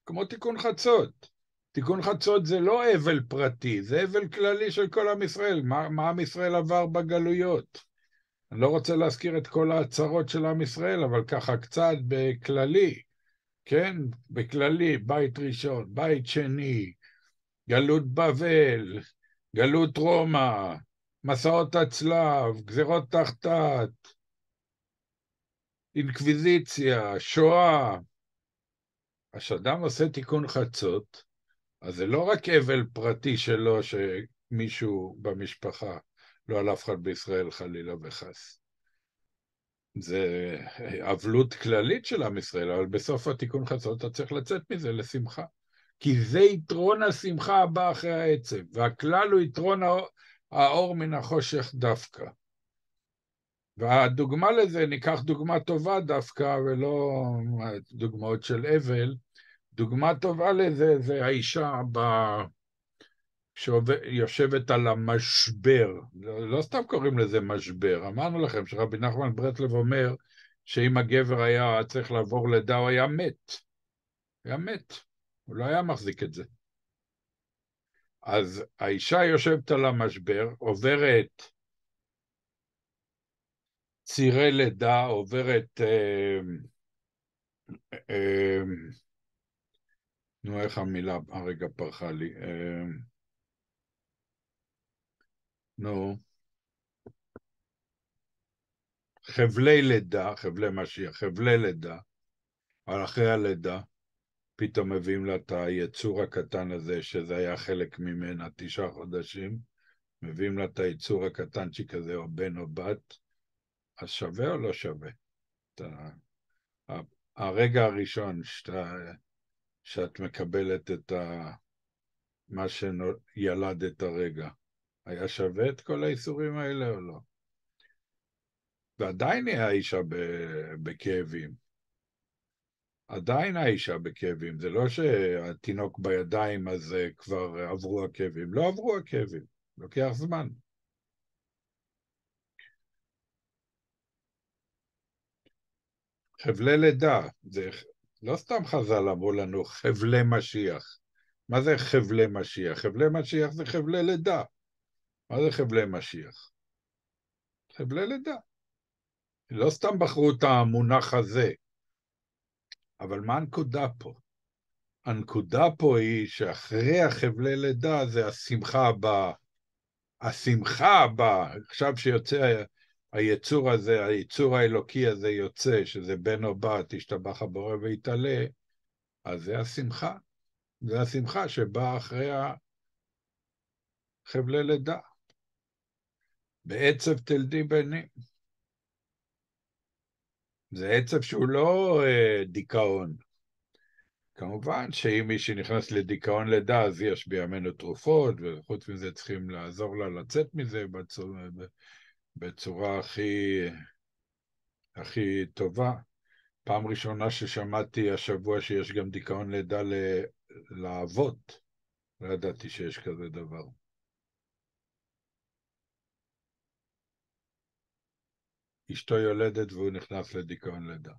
כמו תיקון חצות. תיקון חצות זה לא אבל פרטי, זה אבל כללי של כל עם ישראל, מה, מה עם ישראל עבר בגלויות. אני לא רוצה להזכיר את כל ההצהרות של עם ישראל, אבל ככה קצת בכללי. כן, בכללי, בית ראשון, בית שני, גלות בבל, גלות רומא, מסעות הצלב, גזירות תחתת, אינקוויזיציה, שואה. כשאדם עושה תיקון חצות, אז זה לא רק אבל פרטי שלו שמישהו במשפחה, לא על אף אחד בישראל חלילה וחס. זה אבלות כללית של עם ישראל, אבל בסוף התיקון חצות אתה צריך לצאת מזה לשמחה. כי זה יתרון השמחה הבא אחרי העצב, והכלל הוא יתרון האור מן החושך דווקא. והדוגמה לזה, ניקח דוגמה טובה דווקא, ולא דוגמאות של אבל, דוגמה טובה לזה זה האישה ב... שיושבת על המשבר, לא סתם קוראים לזה משבר, אמרנו לכם שרבי נחמן ברטלב אומר שאם הגבר היה צריך לעבור לידה הוא היה מת, היה מת, הוא לא היה מחזיק את זה. אז האישה יושבת על המשבר, עוברת צירי לידה, עוברת... אה, אה, נו, איך המילה הרגע פרחה לי? אה, נו, חבלי לידה, חבלי משיח, חבלי לידה, אבל אחרי הלידה, פתאום מביאים לה את היצור הקטן הזה, שזה היה חלק ממנה, תשעה חודשים, מביאים לה את היצור הקטנצ'יק הזה, או בן או בת, אז שווה או לא שווה? אתה... הרגע הראשון שאתה, שאת מקבלת את ה... מה שילדת הרגע, היה שווה את כל האיסורים האלה או לא? ועדיין היא האישה בכאבים. עדיין האישה בכאבים. זה לא שהתינוק בידיים אז כבר עברו הכאבים. לא עברו הכאבים. לוקח זמן. חבלי לידה, זה לא סתם חז"ל אמרו לנו חבלי משיח. מה זה חבלי משיח? חבלי משיח זה חבלי לידה. מה זה חבלי משיח? חבלי לידה. לא סתם בחרו את המונח הזה, אבל מה הנקודה פה? הנקודה פה היא שאחרי החבלי לידה זה השמחה הבאה. השמחה הבאה, עכשיו שיוצא היצור הזה, היצור האלוקי הזה יוצא, שזה בן או בת, השתבח הבורא ויתעלה, אז זה השמחה. זה השמחה שבאה אחרי החבלי לידה. בעצב תלדי בנים. זה עצב שהוא לא אה, דיכאון. כמובן שאם מישהי נכנס לדיכאון לידה, אז יש בימינו תרופות, וחוץ מזה צריכים לעזור לה לצאת מזה בצורה, בצורה הכי, הכי טובה. פעם ראשונה ששמעתי השבוע שיש גם דיכאון לידה לאבות, לא ידעתי שיש כזה דבר. אשתו יולדת והוא נכנס לדיכאון לידה.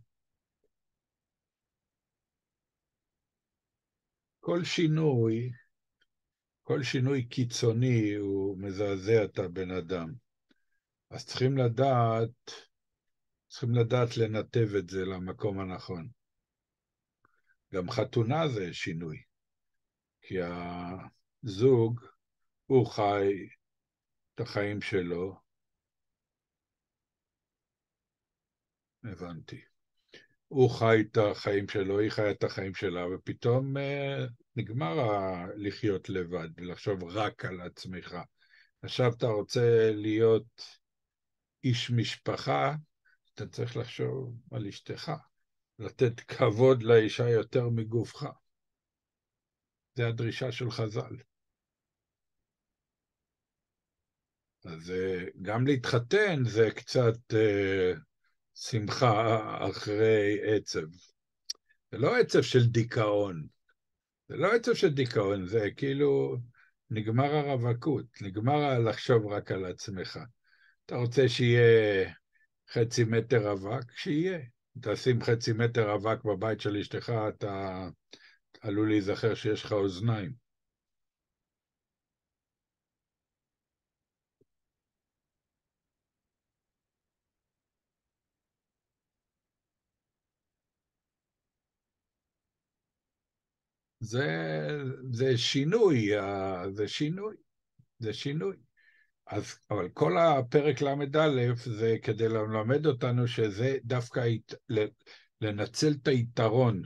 כל שינוי, כל שינוי קיצוני הוא מזעזע את הבן אדם. אז צריכים לדעת, צריכים לדעת לנתב את זה למקום הנכון. גם חתונה זה שינוי, כי הזוג, הוא חי את החיים שלו, הבנתי. הוא חי את החיים שלו, היא חיה את החיים שלה, ופתאום אה, נגמר לחיות לבד, ולחשוב רק על עצמך. עכשיו אתה רוצה להיות איש משפחה, אתה צריך לחשוב על אשתך, לתת כבוד לאישה יותר מגופך. זה הדרישה של חז"ל. אז אה, גם להתחתן זה קצת אה, שמחה אחרי עצב. זה לא עצב של דיכאון. זה לא עצב של דיכאון, זה כאילו נגמר הרווקות, נגמר לחשוב רק על עצמך. אתה רוצה שיהיה חצי מטר אבק? שיהיה. תשים חצי מטר אבק בבית של אשתך, אתה עלול להיזכר שיש לך אוזניים. זה, זה שינוי, זה שינוי, זה שינוי. אז, אבל כל הפרק ל"א זה כדי ללמד אותנו שזה דווקא לנצל את היתרון,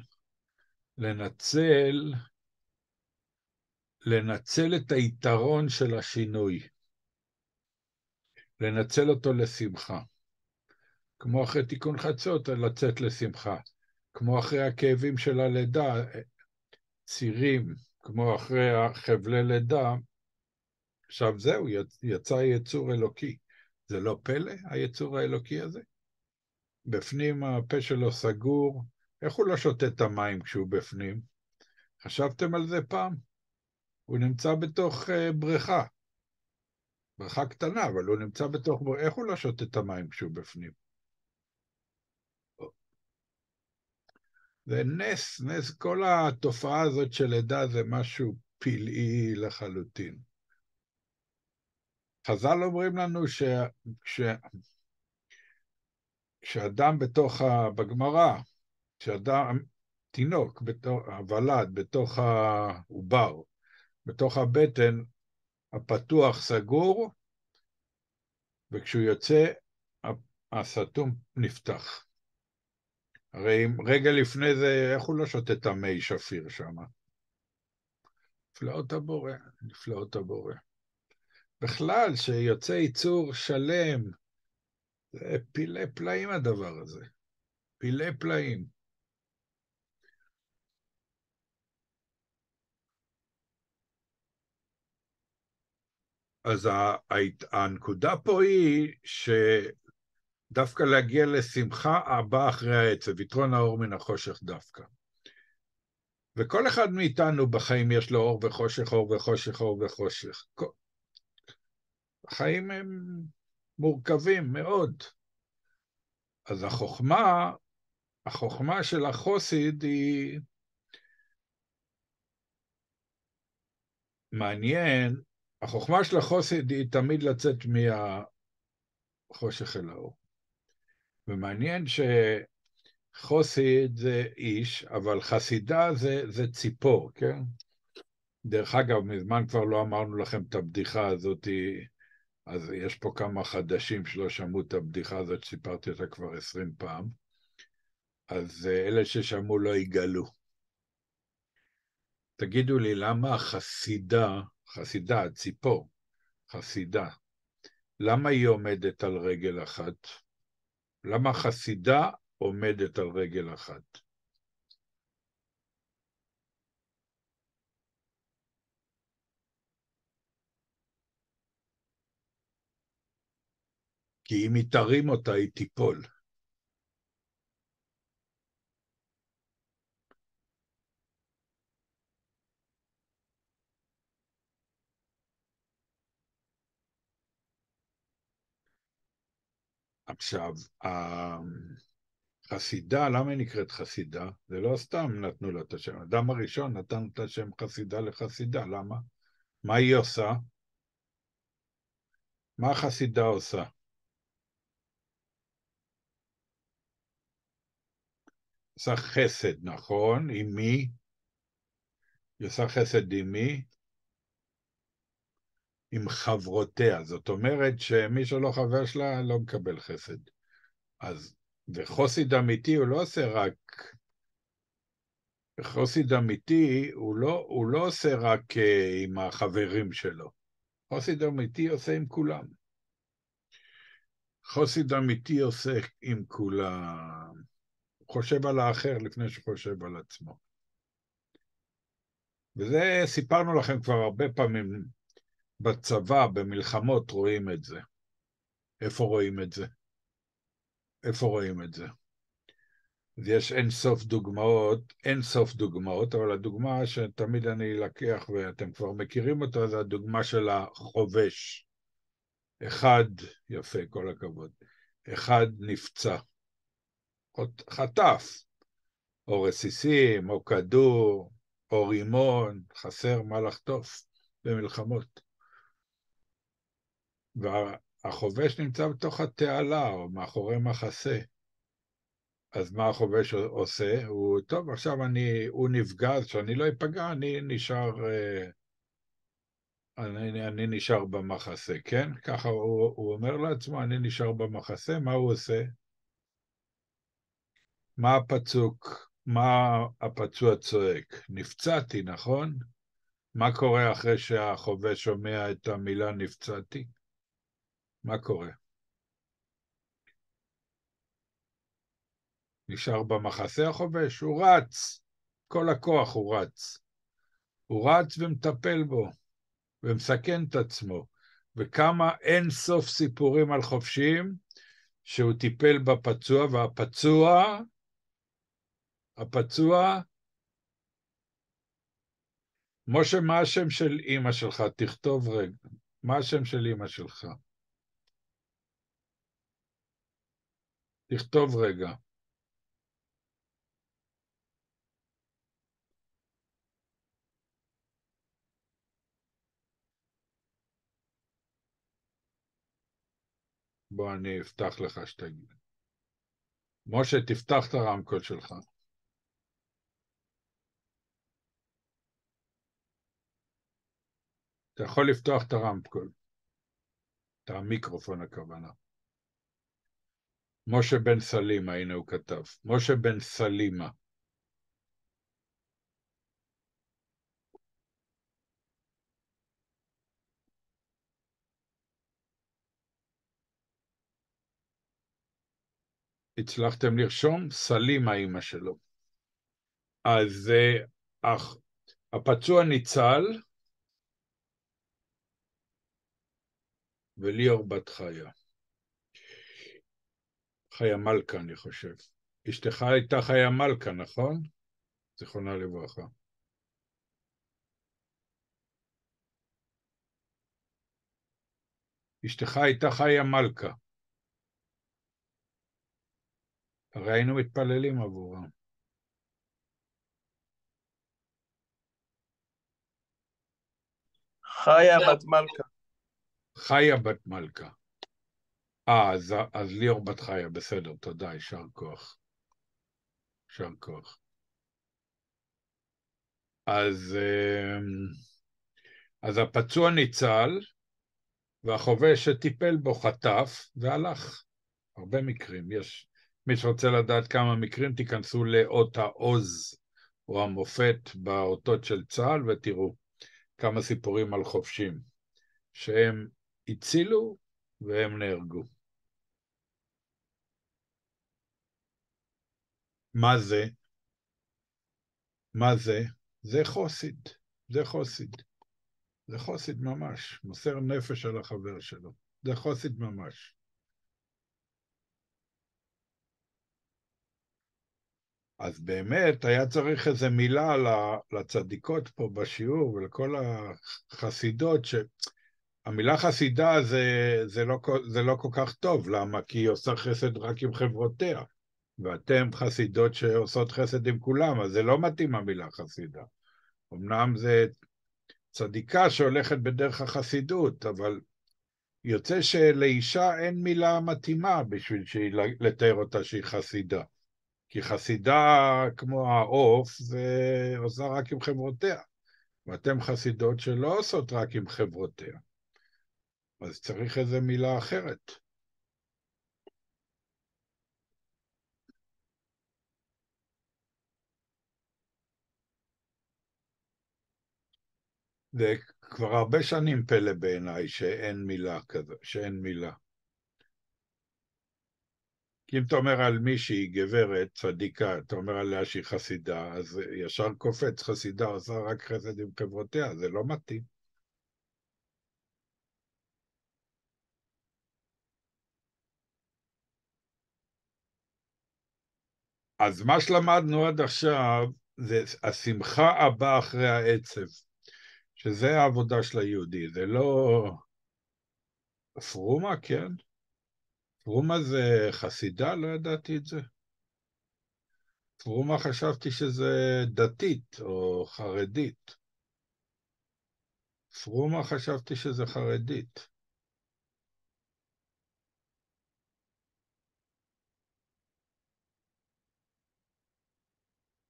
לנצל, לנצל את היתרון של השינוי, לנצל אותו לשמחה. כמו אחרי תיקון חצות, לצאת לשמחה. כמו אחרי הכאבים של הלידה, צירים, כמו אחרי החבלי לידה, עכשיו זהו, יצא יצור אלוקי. זה לא פלא, היצור האלוקי הזה? בפנים הפה שלו סגור, איך הוא לא שותה את המים כשהוא בפנים? חשבתם על זה פעם? הוא נמצא בתוך uh, בריכה. בריכה קטנה, אבל הוא נמצא בתוך. איך הוא לא שותה את המים כשהוא בפנים? זה נס, נס, כל התופעה הזאת של לידה זה משהו פלאי לחלוטין. חז"ל אומרים לנו ש... שאדם בתוך ה... בגמרא, שאדם, תינוק, בתוך, הוולד, בתוך העובר, בתוך הבטן, הפתוח סגור, וכשהוא יוצא, הסתום נפתח. הרי רגע לפני זה, איך הוא לא שותה את המי שפיר שם? נפלאות הבורא, נפלאות הבורא. בכלל, שיוצא ייצור שלם, זה פילי פלאים הדבר הזה. פילי פלאים. אז הנקודה פה היא שדווקא להגיע לשמחה הבאה אחרי העצב, יתרון האור מן החושך דווקא. וכל אחד מאיתנו בחיים יש לו אור וחושך, אור וחושך, אור וחושך. החיים הם מורכבים מאוד. אז החוכמה, החוכמה של החוסיד היא... מעניין, החוכמה של החוסיד היא תמיד לצאת מהחושך אל האור. ומעניין שחוסיד זה איש, אבל חסידה זה, זה ציפור, כן? דרך אגב, מזמן כבר לא אמרנו לכם את הבדיחה הזאת, אז יש פה כמה חדשים שלא שמעו את הבדיחה הזאת, שסיפרתי אותה כבר עשרים פעם, אז אה, אלה ששמעו לא יגלו. תגידו לי, למה החסידה, חסידה, ציפור, חסידה, למה היא עומדת על רגל אחת? למה החסידה עומדת על רגל אחת? כי אם היא תרים אותה, היא תיפול. עכשיו, החסידה, למה היא נקראת חסידה? זה לא סתם נתנו לה את השם. האדם הראשון נתן את השם חסידה לחסידה, למה? מה היא עושה? מה החסידה עושה? עושה חסד, נכון? עם מי? היא עושה חסד עם מי? עם חברותיה. זאת אומרת שמי שלא חבר שלה לא מקבל חסד. אז, וחוסיד אמיתי הוא לא עושה רק... חוסיד אמיתי הוא לא, הוא לא עושה רק uh, עם החברים שלו. חוסיד אמיתי עושה עם כולם. חוסיד אמיתי עושה עם כולם. חושב על האחר לפני שחושב על עצמו. וזה סיפרנו לכם כבר הרבה פעמים בצבא, במלחמות, רואים את זה. איפה רואים את זה? איפה רואים את זה? אז יש אין סוף דוגמאות, אין סוף דוגמאות, אבל הדוגמה שתמיד אני לקח ואתם כבר מכירים אותה, זה הדוגמה של החובש. אחד, יפה, כל הכבוד, אחד נפצע. חטף, או רסיסים, או כדור, או רימון, חסר מה לחטוף במלחמות. והחובש נמצא בתוך התעלה, או מאחורי מחסה. אז מה החובש עושה? הוא, טוב, עכשיו אני, הוא נפגע, אז שאני לא אפגע, אני נשאר, אה, אני, אני נשאר במחסה, כן? ככה הוא, הוא אומר לעצמו, אני נשאר במחסה, מה הוא עושה? מה הפצוק, מה הפצוע צועק? נפצעתי, נכון? מה קורה אחרי שהחובש שומע את המילה נפצעתי? מה קורה? נשאר במחסה החובש? הוא רץ, כל הכוח הוא רץ. הוא רץ ומטפל בו, ומסכן את עצמו. וכמה אין סוף סיפורים על חופשים שהוא טיפל בפצוע, והפצוע, הפצוע, משה, מה השם של אימא שלך? תכתוב רגע. מה השם של אימא שלך? תכתוב רגע. בוא אני אפתח לך שתגיד. משה, תפתח את הרמקול שלך. אתה יכול לפתוח את הרמקול. את המיקרופון הכוונה. משה בן סלימה, הנה הוא כתב. משה בן סלימה. הצלחתם לרשום? סלימה אימא שלו. אז אך, הפצוע ניצל, וליאור בת חיה. חיה מלכה, אני חושב. אשתך הייתה חיה מלכה, נכון? זיכרונה לברכה. אשתך הייתה חיה מלכה. הרי היינו מתפללים עבורם. חיה בת מלכה. חיה בת מלכה. אה, אז, אז ליאור בת חיה, בסדר, תודה, יישר כוח. יישר כוח. אז, אמ, אז הפצוע ניצל, והחובש שטיפל בו חטף והלך. הרבה מקרים, יש... מי שרוצה לדעת כמה מקרים, תיכנסו לאות העוז או המופת באותות של צה"ל ותראו כמה סיפורים על חובשים, שהם הצילו והם נהרגו. מה זה? מה זה? זה חוסיד, זה חוסיד. זה חוסיד ממש, מוסר נפש על החבר שלו. זה חוסיד ממש. אז באמת היה צריך איזו מילה לצדיקות פה בשיעור ולכל החסידות, שהמילה חסידה זה, זה, לא, זה לא כל כך טוב, למה? כי היא עושה חסד רק עם חברותיה. ואתם חסידות שעושות חסד עם כולם, אז זה לא מתאים המילה חסידה. אמנם זה צדיקה שהולכת בדרך החסידות, אבל יוצא שלאישה אין מילה מתאימה בשביל לתאר אותה שהיא חסידה. כי חסידה כמו העוף זה עושה רק עם חברותיה, ואתם חסידות שלא עושות רק עם חברותיה. אז צריך איזו מילה אחרת. זה כבר הרבה שנים פלא בעיניי שאין מילה כזו, שאין מילה. כי אם אתה אומר על מישהי גברת צדיקה, אתה אומר עליה שהיא חסידה, אז ישר קופץ חסידה עושה רק חסד עם חברותיה, זה לא מתאים. אז מה שלמדנו עד עכשיו זה השמחה הבאה אחרי העצב. שזה העבודה של היהודי, זה לא... פרומה, כן? פרומה זה חסידה? לא ידעתי את זה. פרומה חשבתי שזה דתית או חרדית. פרומה חשבתי שזה חרדית.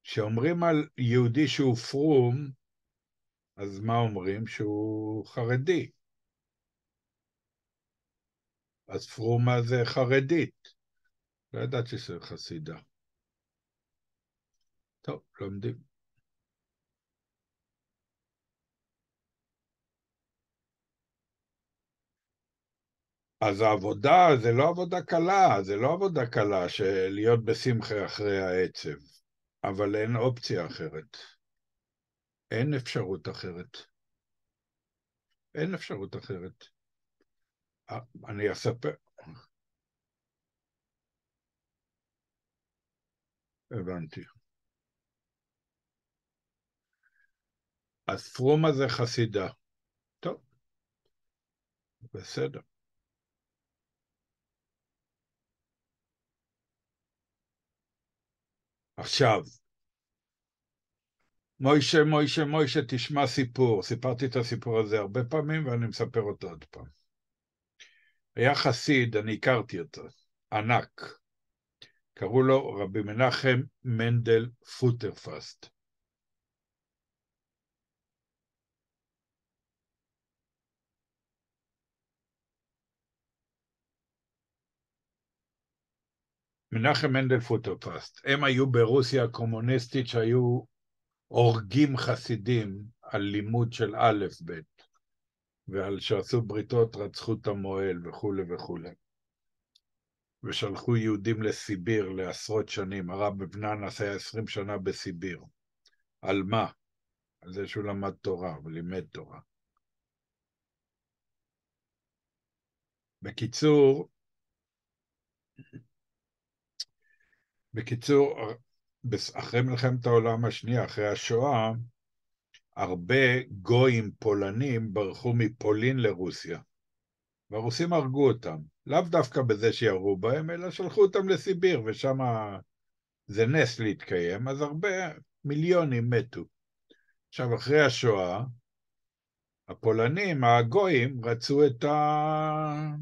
כשאומרים על יהודי שהוא פרום, אז מה אומרים? שהוא חרדי. אז פרומה זה חרדית. לא ידעתי שזה חסידה. טוב, לומדים. אז העבודה זה לא עבודה קלה, זה לא עבודה קלה של להיות בשמחה אחרי העצב, אבל אין אופציה אחרת. אין אפשרות אחרת. אין אפשרות אחרת. אה, אני אספר... הבנתי. אז פרומה זה חסידה. טוב, בסדר. עכשיו, מוישה, מוישה, מוישה, תשמע סיפור. סיפרתי את הסיפור הזה הרבה פעמים ואני מספר אותו עוד פעם. היה חסיד, אני הכרתי אותו, ענק. קראו לו רבי מנחם מנדל פוטרפסט. מנחם מנדל פוטרפסט. הם היו ברוסיה הקומוניסטית שהיו הורגים חסידים על לימוד של א' ב', ועל שעשו בריתות, רצחו את המוהל וכולי וכולי. ושלחו יהודים לסיביר לעשרות שנים. הרב בבננס היה עשרים שנה בסיביר. על מה? על זה שהוא למד תורה ולימד תורה. בקיצור, בקיצור, אחרי מלחמת העולם השנייה, אחרי השואה, הרבה גויים פולנים ברחו מפולין לרוסיה. והרוסים הרגו אותם. לאו דווקא בזה שירו בהם, אלא שלחו אותם לסיביר, ושם זה נס להתקיים, אז הרבה מיליונים מתו. עכשיו, אחרי השואה, הפולנים, הגויים, רצו את ה...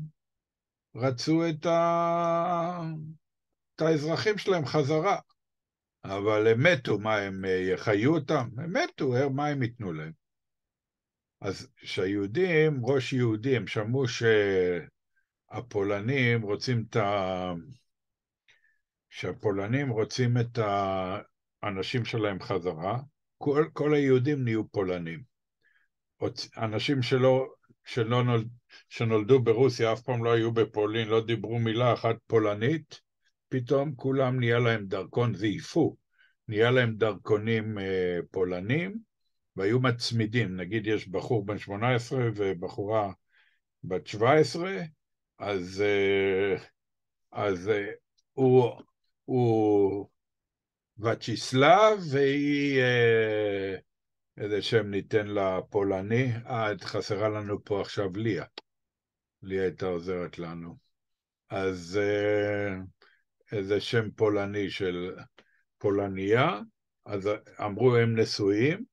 רצו את ה... את האזרחים שלהם חזרה. אבל הם מתו, מה, הם אה, יחיו אותם? הם מתו, מה הם ייתנו להם? אז שהיהודים, ראש יהודי, הם שמעו שהפולנים רוצים את ה... שהפולנים רוצים את האנשים שלהם חזרה, כל, כל היהודים נהיו פולנים. אנשים שלא, שלא נולד, שנולדו ברוסיה אף פעם לא היו בפולין, לא דיברו מילה אחת פולנית, פתאום כולם נהיה להם דרכון, זייפו, נהיה להם דרכונים אה, פולנים, והיו מצמידים, נגיד יש בחור בן 18 ובחורה בת 17, אז, אה, אז אה, הוא, הוא וצ'יסלב והיא, אה, איזה שם ניתן לפולני, אה, חסרה לנו פה עכשיו ליה. ליה הייתה עוזרת לנו. אז... אה, איזה שם פולני של פולניה, אז אמרו הם נשואים,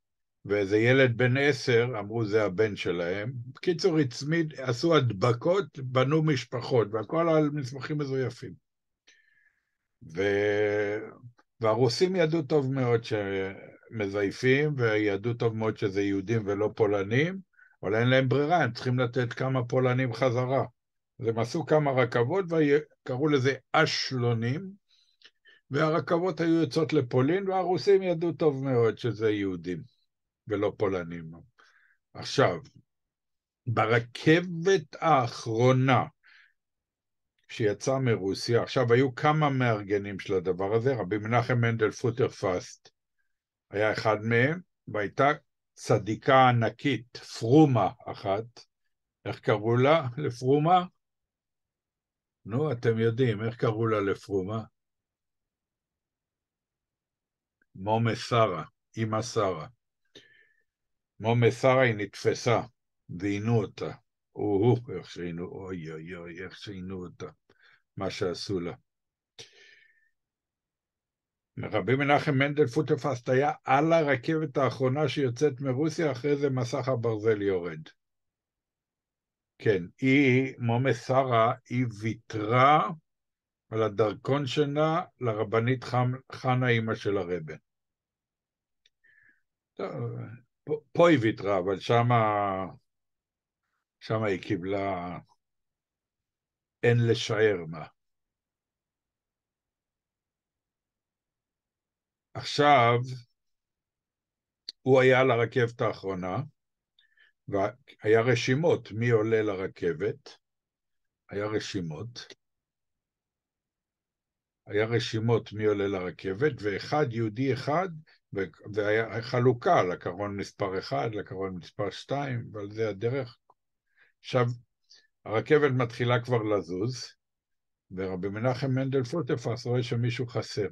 ואיזה ילד בן עשר, אמרו זה הבן שלהם. בקיצור, הצמיד, עשו הדבקות, בנו משפחות, והכל על מסמכים מזויפים. ו... והרוסים ידעו טוב מאוד שמזייפים, וידעו טוב מאוד שזה יהודים ולא פולנים, אבל אין להם ברירה, הם צריכים לתת כמה פולנים חזרה. אז הם עשו כמה רכבות וקראו לזה אשלונים, והרכבות היו יוצאות לפולין, והרוסים ידעו טוב מאוד שזה יהודים ולא פולנים. עכשיו, ברכבת האחרונה שיצאה מרוסיה, עכשיו היו כמה מארגנים של הדבר הזה, רבי מנחם מנדל פוטרפסט היה אחד מהם, והייתה צדיקה ענקית, פרומה אחת, איך קראו לה לפרומה? נו, אתם יודעים, איך קראו לה לפרומה? מומה שרה, אימא שרה. מומה שרה היא נתפסה, ועינו אותה. או-הו, איך שעינו, אוי אוי אוי, איך שעינו אותה, מה שעשו לה. רבי מנחם מנדל פוטרפסט היה על הרכבת האחרונה שיוצאת מרוסיה, אחרי זה מסך הברזל יורד. כן, היא, מומה שרה, היא ויתרה על הדרכון שלה לרבנית חנה, אימא של הרבה. פה היא ויתרה, אבל שמה, שמה היא קיבלה אין לשער מה. עכשיו, הוא היה על הרכבת האחרונה, והיה רשימות מי עולה לרכבת, היה רשימות, היה רשימות מי עולה לרכבת, ואחד, יהודי אחד, והיה חלוקה לקרון מספר אחד, לקרון מספר שתיים, ועל זה הדרך. עכשיו, הרכבת מתחילה כבר לזוז, ורבי מנחם מנדל פוטפס רואה שמישהו חסר.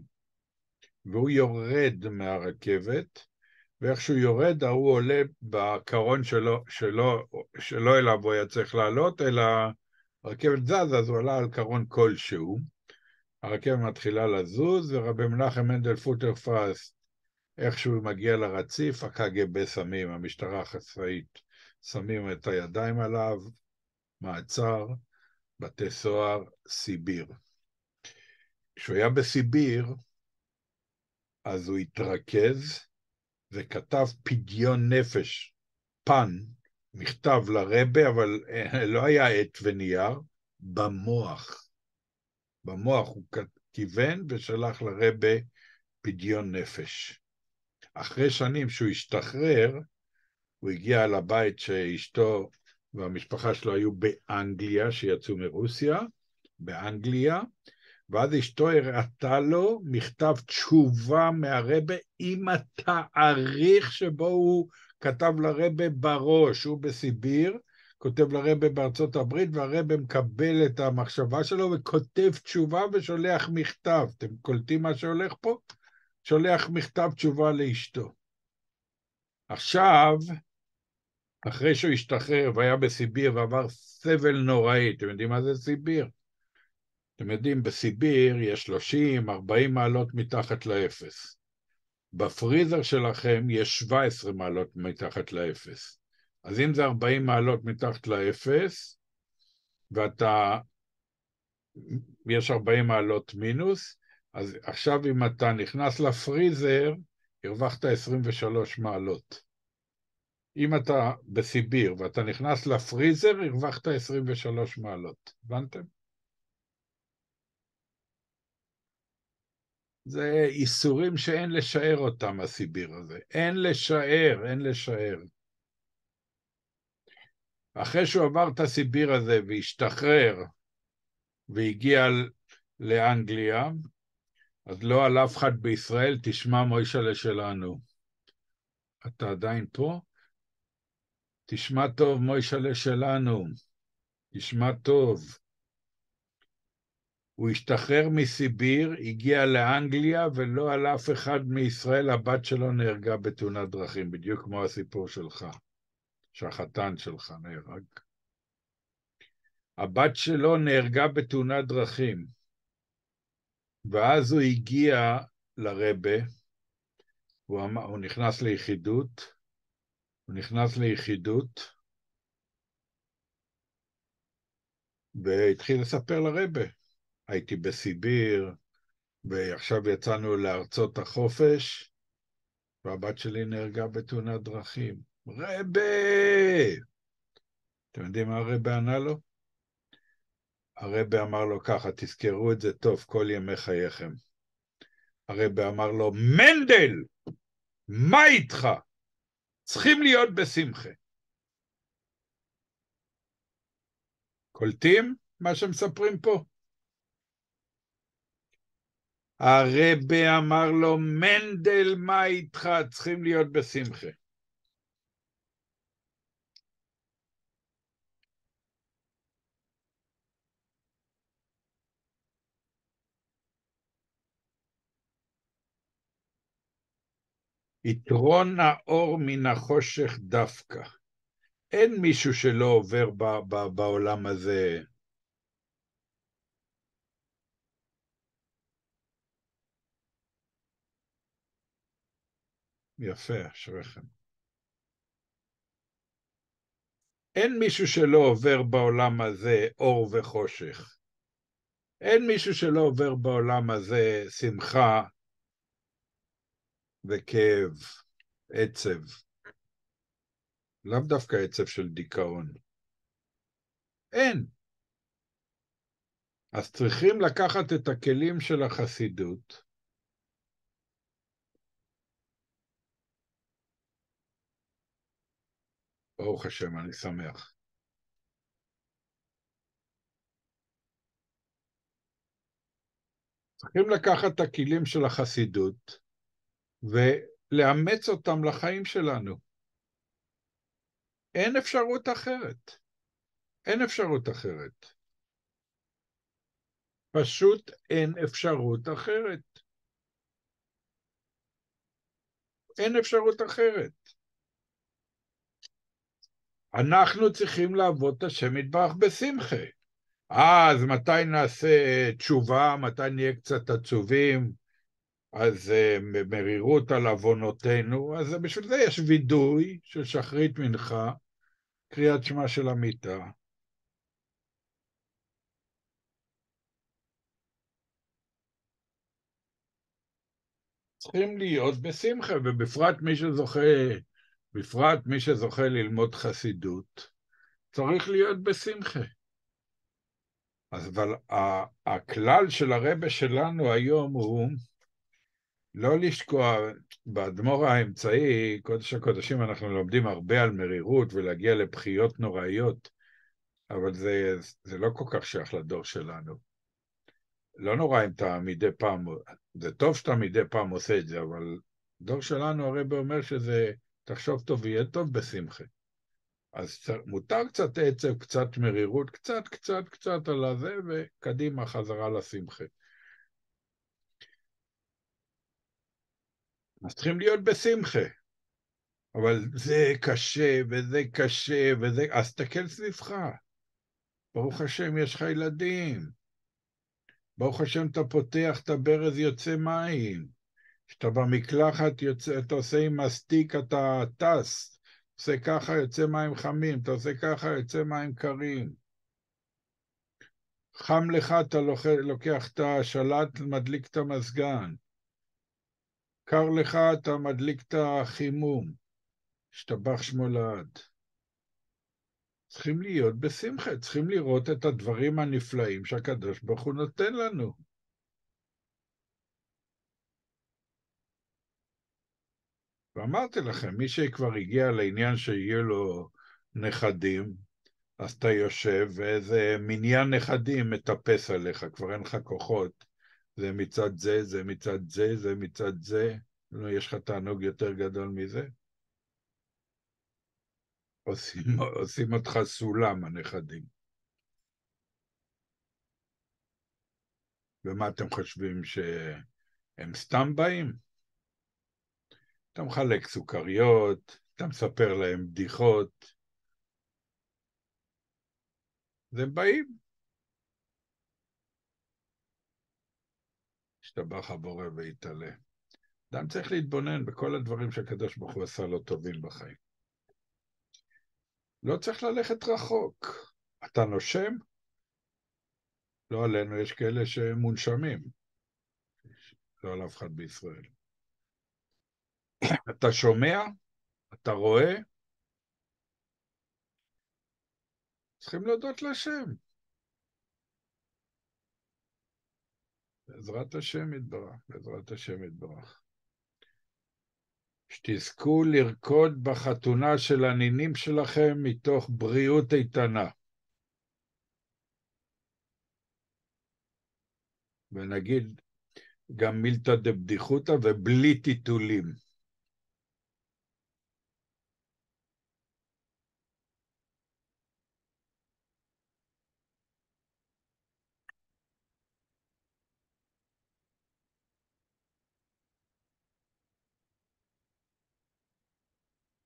והוא יורד מהרכבת, ואיך שהוא יורד, ההוא עולה בקרון שלו, שלו, שלא אליו הוא היה צריך לעלות, אלא הרכבת זזה, אז הוא עלה על קרון כלשהו. הרכבת מתחילה לזוז, ורבי מנחם מנדל פוטרפס, איכשהו מגיע לרציף, הקג"ב שמים, המשטרה החצאית, שמים את הידיים עליו, מעצר, בתי סוהר, סיביר. כשהוא היה בסיביר, אז הוא התרכז וכתב פדיון נפש, פן, מכתב לרבה, אבל אה, לא היה עט ונייר, במוח. במוח הוא כיוון ושלח לרבה פדיון נפש. אחרי שנים שהוא השתחרר, הוא הגיע לבית שאשתו והמשפחה שלו היו באנגליה, שיצאו מרוסיה, באנגליה, ואז אשתו הראתה לו מכתב תשובה מהרבה עם התאריך שבו הוא כתב לרבה בראש, הוא בסיביר, כותב לרבה בארצות הברית, והרבה מקבל את המחשבה שלו וכותב תשובה ושולח מכתב. אתם קולטים מה שהולך פה? שולח מכתב תשובה לאשתו. עכשיו, אחרי שהוא השתחרר והיה בסיביר ועבר סבל נוראי, אתם יודעים מה זה סיביר? אתם יודעים, בסיביר יש 30-40 מעלות מתחת לאפס. בפריזר שלכם יש 17 מעלות מתחת לאפס. אז אם זה 40 מעלות מתחת לאפס, ואתה, יש 40 מעלות מינוס, אז עכשיו אם אתה נכנס לפריזר, הרווחת 23 מעלות. אם אתה בסיביר ואתה נכנס לפריזר, הרווחת 23 מעלות. הבנתם? זה איסורים שאין לשער אותם, הסיביר הזה. אין לשער, אין לשער. אחרי שהוא עבר את הסיביר הזה והשתחרר והגיע לאנגליה, אז לא על אף אחד בישראל, תשמע מוישלה שלנו. אתה עדיין פה? תשמע טוב, מוישלה שלנו. תשמע טוב. הוא השתחרר מסיביר, הגיע לאנגליה, ולא על אף אחד מישראל הבת שלו נהרגה בתאונת דרכים, בדיוק כמו הסיפור שלך, שהחתן שלך נהרג. הבת שלו נהרגה בתאונת דרכים, ואז הוא הגיע לרבה, הוא, אמר, הוא נכנס ליחידות, הוא נכנס ליחידות, והתחיל לספר לרבה. הייתי בסיביר, ועכשיו יצאנו לארצות החופש, והבת שלי נהרגה בתאונת דרכים. רבה! אתם יודעים מה הרבה ענה לו? הרבה אמר לו ככה, תזכרו את זה טוב כל ימי חייכם. הרבה אמר לו, מנדל! מה איתך? צריכים להיות בשמחה. קולטים מה שמספרים פה? הרבה אמר לו, מנדל, מה איתך? צריכים להיות בשמחה. יתרון האור מן החושך דווקא. אין מישהו שלא עובר ב- ב- בעולם הזה. יפה, אשריכם. אין מישהו שלא עובר בעולם הזה אור וחושך. אין מישהו שלא עובר בעולם הזה שמחה וכאב. עצב. לאו דווקא עצב של דיכאון. אין. אז צריכים לקחת את הכלים של החסידות, ברוך השם, אני שמח. צריכים לקחת את הכלים של החסידות ולאמץ אותם לחיים שלנו. אין אפשרות אחרת. אין אפשרות אחרת. פשוט אין אפשרות אחרת. אין אפשרות אחרת. אנחנו צריכים לעבוד את השם יתברך בשמחה. אז מתי נעשה תשובה, מתי נהיה קצת עצובים, אז uh, מרירות על עוונותינו, אז בשביל זה יש וידוי של שחרית מנחה, קריאת שמע של המיטה. צריכים להיות בשמחה, ובפרט מי שזוכה, בפרט מי שזוכה ללמוד חסידות, צריך להיות בשמחה. אז אבל הכלל של הרבה שלנו היום הוא לא לשקוע, באדמו"ר האמצעי, קודש הקודשים, אנחנו לומדים הרבה על מרירות ולהגיע לבכיות נוראיות, אבל זה, זה לא כל כך שייך לדור שלנו. לא נורא אם אתה מדי פעם, זה טוב שאתה מדי פעם עושה את זה, אבל דור שלנו הרבה אומר שזה, תחשוב טוב ויהיה טוב בשמחה. אז מותר קצת עצב, קצת מרירות, קצת, קצת, קצת על הזה, וקדימה חזרה לשמחה. אז צריכים להיות בשמחה. אבל זה קשה, וזה קשה, וזה... אז תסתכל סביבך. ברוך השם, יש לך ילדים. ברוך השם, אתה פותח את הברז, יוצא מים. כשאתה במקלחת, יוצא, אתה עושה עם מסטיק, אתה טס. עושה ככה, יוצא מים חמים, אתה עושה ככה, יוצא מים קרים. חם לך, אתה לוקח את השלט, מדליק את המזגן. קר לך, אתה מדליק את החימום. השתבח שמו לעד. צריכים להיות בשמחה, צריכים לראות את הדברים הנפלאים שהקדוש ברוך הוא נותן לנו. ואמרתי לכם, מי שכבר הגיע לעניין שיהיו לו נכדים, אז אתה יושב ואיזה מניין נכדים מטפס עליך, כבר אין לך כוחות. זה מצד זה, זה מצד זה, זה מצד זה. לא, יש לך תענוג יותר גדול מזה? עושים, עושים אותך סולם, הנכדים. ומה אתם חושבים, שהם סתם באים? אתה מחלק סוכריות, אתה מספר להם בדיחות. והם באים. השתבח הבורא ויתעלה. אדם צריך להתבונן בכל הדברים שהקדוש ברוך הוא עשה לו טובים בחיים. לא צריך ללכת רחוק. אתה נושם? לא עלינו, יש כאלה שמונשמים. לא על אף אחד בישראל. אתה שומע? אתה רואה? צריכים להודות להשם. בעזרת השם יתברך, בעזרת השם יתברך. שתזכו לרקוד בחתונה של הנינים שלכם מתוך בריאות איתנה. ונגיד גם מילתא דבדיחותא ובלי טיטולים.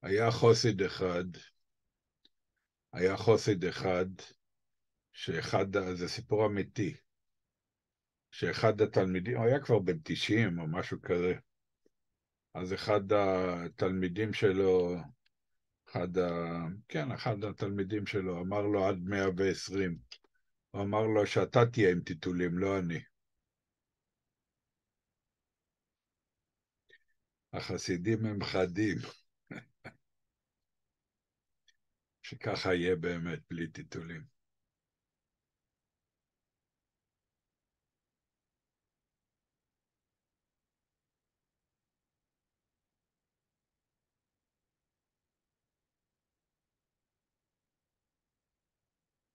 היה חוסיד אחד, היה חוסיד אחד, שאחד, זה סיפור אמיתי, שאחד התלמידים, הוא היה כבר בן 90 או משהו כזה, אז אחד התלמידים שלו, אחד ה... כן, אחד התלמידים שלו, אמר לו עד 120. הוא אמר לו שאתה תהיה עם טיטולים, לא אני. החסידים הם חדים. שככה יהיה באמת, בלי טיטולים.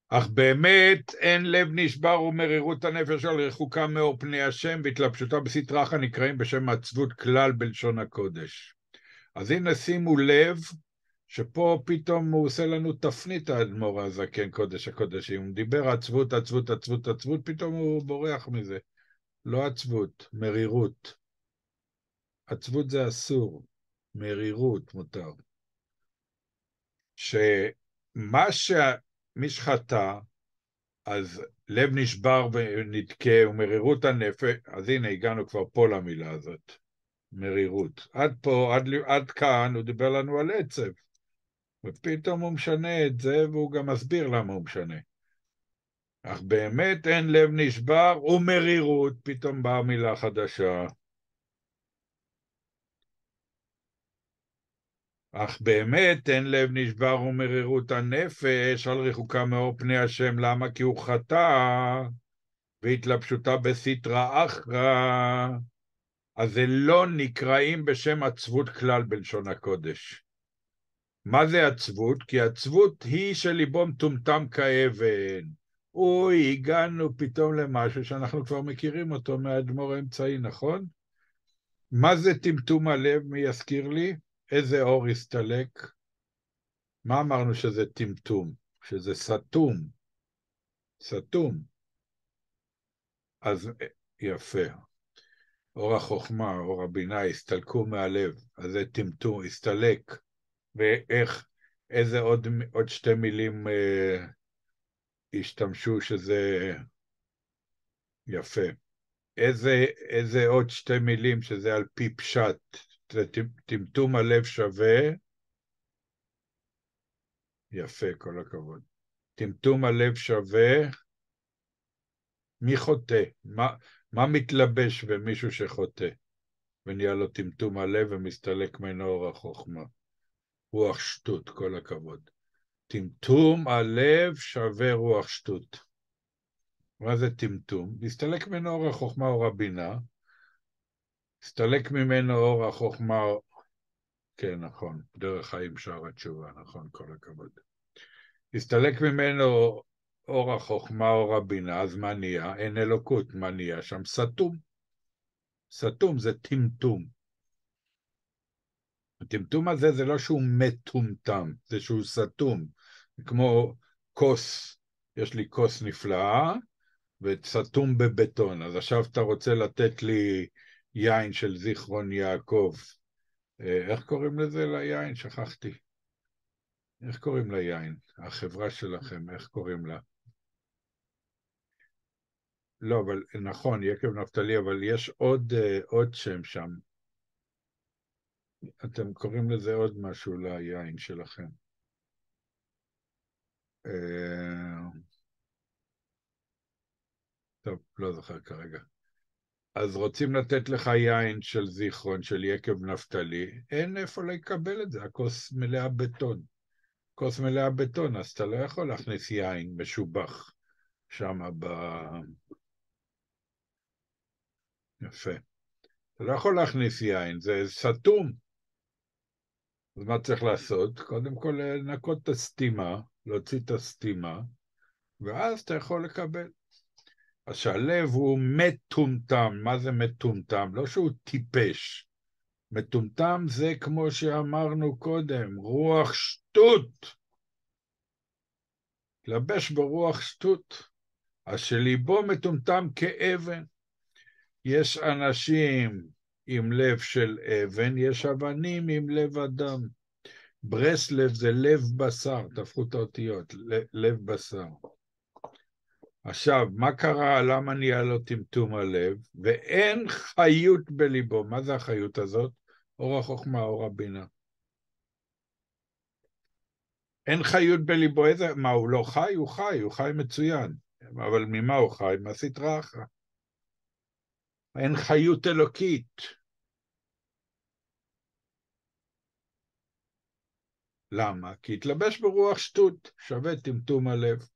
אך באמת אין לב נשבר ומרירות הנפש על רחוקה מאור פני השם והתלבשותה בסטרחה נקראים בשם עצבות כלל בלשון הקודש. אז הנה שימו לב שפה פתאום הוא עושה לנו תפנית האדמו"ר הזקן קודש הקודשים. הוא דיבר עצבות, עצבות, עצבות, עצבות, פתאום הוא בורח מזה. לא עצבות, מרירות. עצבות זה אסור, מרירות מותר. שמה שמי שחטא, אז לב נשבר ונדכה ומרירות הנפש, אז הנה הגענו כבר פה למילה הזאת, מרירות. עד פה, עד, עד כאן הוא דיבר לנו על עצב. ופתאום הוא משנה את זה, והוא גם מסביר למה הוא משנה. אך באמת אין לב נשבר ומרירות, פתאום באה מילה חדשה. אך באמת אין לב נשבר ומרירות הנפש על רחוקה מאור פני השם, למה? כי הוא חטא והתלבשותה בסטרא אחרא, אז זה לא נקראים בשם עצבות כלל בלשון הקודש. מה זה עצבות? כי עצבות היא שליבו מטומטם כאבן. אוי, הגענו פתאום למשהו שאנחנו כבר מכירים אותו מהאדמו"ר האמצעי, נכון? מה זה טמטום הלב? מי יזכיר לי? איזה אור הסתלק? מה אמרנו שזה טמטום? שזה סתום. סתום. אז יפה. אור החוכמה, אור הבינה, הסתלקו מהלב, אז זה טמטום, הסתלק. ואיך, איזה עוד, עוד שתי מילים אה, השתמשו שזה יפה. איזה, איזה עוד שתי מילים שזה על פי פשט, טמטום הלב שווה, יפה, כל הכבוד. טמטום הלב שווה, מי חוטא? מה, מה מתלבש במישהו שחוטא? ונהיה לו טמטום הלב ומסתלק ממנו אור החוכמה. רוח שטות, כל הכבוד. טמטום הלב שווה רוח שטות. מה זה טמטום? להסתלק ממנו אור החוכמה אור הבינה, הסתלק ממנו אור החוכמה, כן, נכון, דרך חיים שער התשובה, נכון, כל הכבוד. הסתלק ממנו אור החוכמה, אור הבינה, אז מה נהיה? אין אלוקות, מה נהיה שם? סתום. סתום זה טמטום. הטמטום הזה זה לא שהוא מטומטם, זה שהוא סתום. כמו כוס, יש לי כוס נפלאה וסתום בבטון, אז עכשיו אתה רוצה לתת לי יין של זיכרון יעקב. אה, איך קוראים לזה ליין? שכחתי. איך קוראים ליין? החברה שלכם, איך קוראים לה? לא, אבל נכון, יקב נפתלי, אבל יש עוד, אה, עוד שם שם. אתם קוראים לזה עוד משהו ליין שלכם. אה, טוב, לא זוכר כרגע. אז רוצים לתת לך יין של זיכרון, של יקב נפתלי, אין איפה לקבל את זה, הכוס מלאה בטון. כוס מלאה בטון, אז אתה לא יכול להכניס יין משובח שם ב... יפה. אתה לא יכול להכניס יין, זה סתום. אז מה צריך לעשות? קודם כל לנקות את הסתימה, להוציא את הסתימה, ואז אתה יכול לקבל. אז שהלב הוא מטומטם, מה זה מטומטם? לא שהוא טיפש. מטומטם זה כמו שאמרנו קודם, רוח שטות. תלבש ברוח שטות. אז שליבו מטומטם כאבן. יש אנשים עם לב של אבן, יש אבנים עם לב אדם. ברסלב זה לב בשר, תהפכו את האותיות, לב בשר. עכשיו, מה קרה, למה נהיה לו טמטום הלב? ואין חיות בליבו. מה זה החיות הזאת? אור החוכמה, אור הבינה. אין חיות בליבו, איזה, מה, הוא לא חי? הוא חי, הוא חי מצוין. אבל ממה הוא חי? מהסטרא אחרא. אין חיות אלוקית. למה? כי התלבש ברוח שטות, שווה טמטום הלב.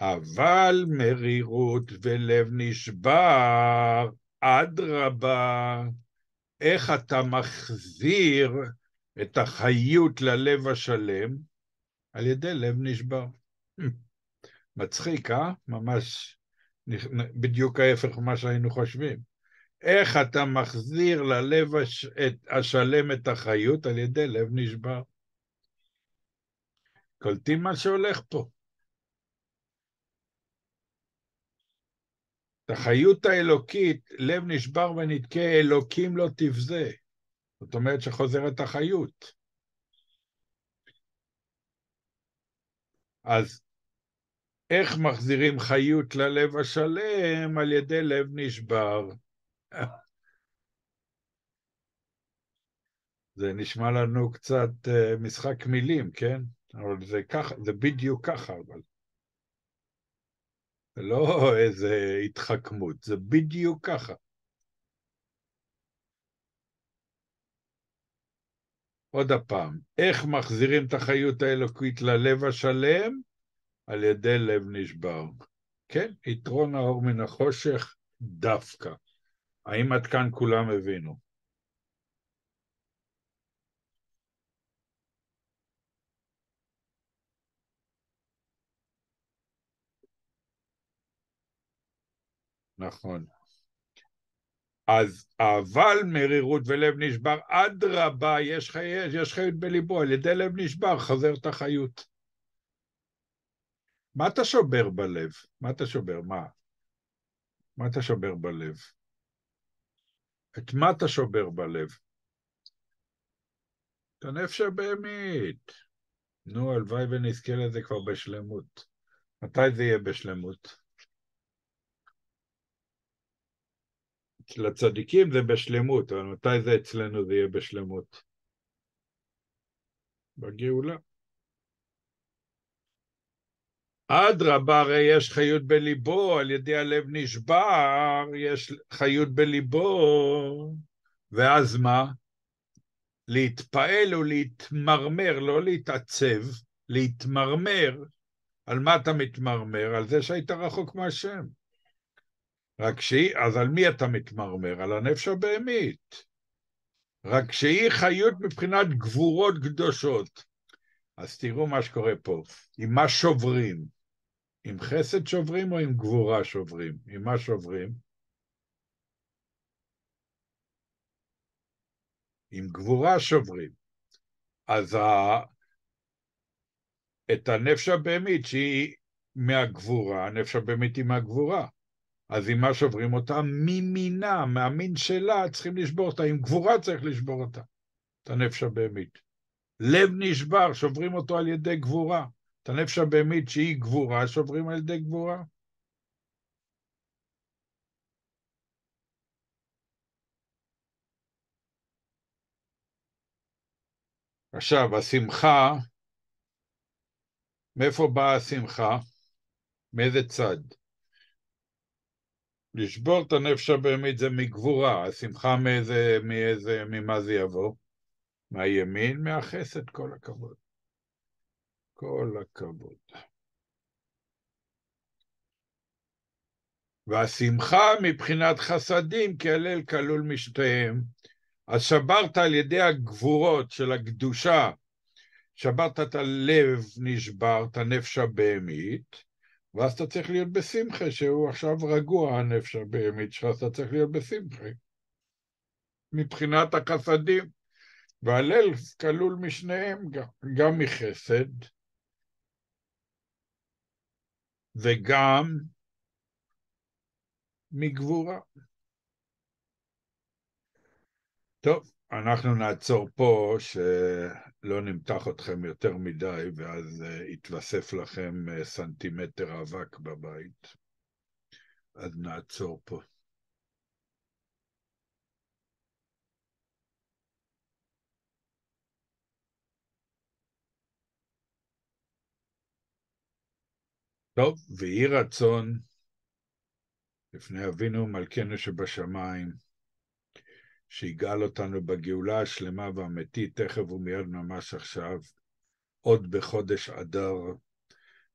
אבל מרירות ולב נשבר, אדרבה, איך אתה מחזיר את החיות ללב השלם? על ידי לב נשבר. מצחיק, אה? ממש בדיוק ההפך ממה שהיינו חושבים. איך אתה מחזיר ללב הש... את... השלם את החיות על ידי לב נשבר? קולטים מה שהולך פה. את החיות האלוקית, לב נשבר ונתקה, אלוקים לא תבזה. זאת אומרת שחוזרת החיות. אז איך מחזירים חיות ללב השלם? על ידי לב נשבר. זה נשמע לנו קצת uh, משחק מילים, כן? אבל זה ככה, זה בדיוק ככה, אבל. זה לא איזה התחכמות, זה בדיוק ככה. עוד הפעם, איך מחזירים את החיות האלוקית ללב השלם? על ידי לב נשבר. כן, יתרון האור מן החושך דווקא. האם עד כאן כולם הבינו? נכון. אז אבל מרירות ולב נשבר, אדרבה, יש. יש חיות בליבו, על ידי לב נשבר חזר את החיות. מה אתה שובר בלב? מה אתה שובר? מה? מה אתה שובר בלב? את מה אתה שובר בלב? את הנפש הבהמית. נו, הלוואי ונזכה לזה כבר בשלמות. מתי זה יהיה בשלמות? אצל הצדיקים זה בשלמות, אבל מתי זה אצלנו זה יהיה בשלמות? בגאולה. אדרבה, הרי יש חיות בליבו, על ידי הלב נשבר, יש חיות בליבו, ואז מה? להתפעל ולהתמרמר, לא להתעצב, להתמרמר. על מה אתה מתמרמר? על זה שהיית רחוק מהשם. רק שהיא, אז על מי אתה מתמרמר? על הנפש הבהמית. רק שהיא חיות מבחינת גבורות קדושות. אז תראו מה שקורה פה. עם מה שוברים? עם חסד שוברים או עם גבורה שוברים? עם מה שוברים? עם גבורה שוברים. אז ה... את הנפש הבהמית שהיא מהגבורה, הנפש הבהמית היא מהגבורה. אז עם מה שוברים אותה? ממינה, מהמין שלה, צריכים לשבור אותה. עם גבורה צריך לשבור אותה, את הנפש הבהמית. לב נשבר, שוברים אותו על ידי גבורה. הנפש הבהמית שהיא גבורה, שוברים על ידי גבורה. עכשיו, השמחה, מאיפה באה השמחה? מאיזה צד? לשבור את הנפש הבהמית זה מגבורה, השמחה מאיזה, מאיזה, ממה זה יבוא? מהימין, מהחסד, כל הכבוד. כל הכבוד. והשמחה מבחינת חסדים, כי הלל כלול משתיהם. אז שברת על ידי הגבורות של הקדושה, שברת את הלב נשבר, את הנפש הבהמית, ואז אתה צריך להיות בשמחה, שהוא עכשיו רגוע, הנפש הבהמית שלך, אז אתה צריך להיות בשמחה. מבחינת החסדים. והלל כלול משניהם, גם, גם מחסד וגם מגבורה. טוב, אנחנו נעצור פה, שלא נמתח אתכם יותר מדי, ואז uh, יתווסף לכם uh, סנטימטר אבק בבית. אז נעצור פה. טוב, ויהי רצון לפני אבינו מלכנו שבשמיים, שיגאל אותנו בגאולה השלמה והאמיתית, תכף ומיד ממש עכשיו, עוד בחודש אדר,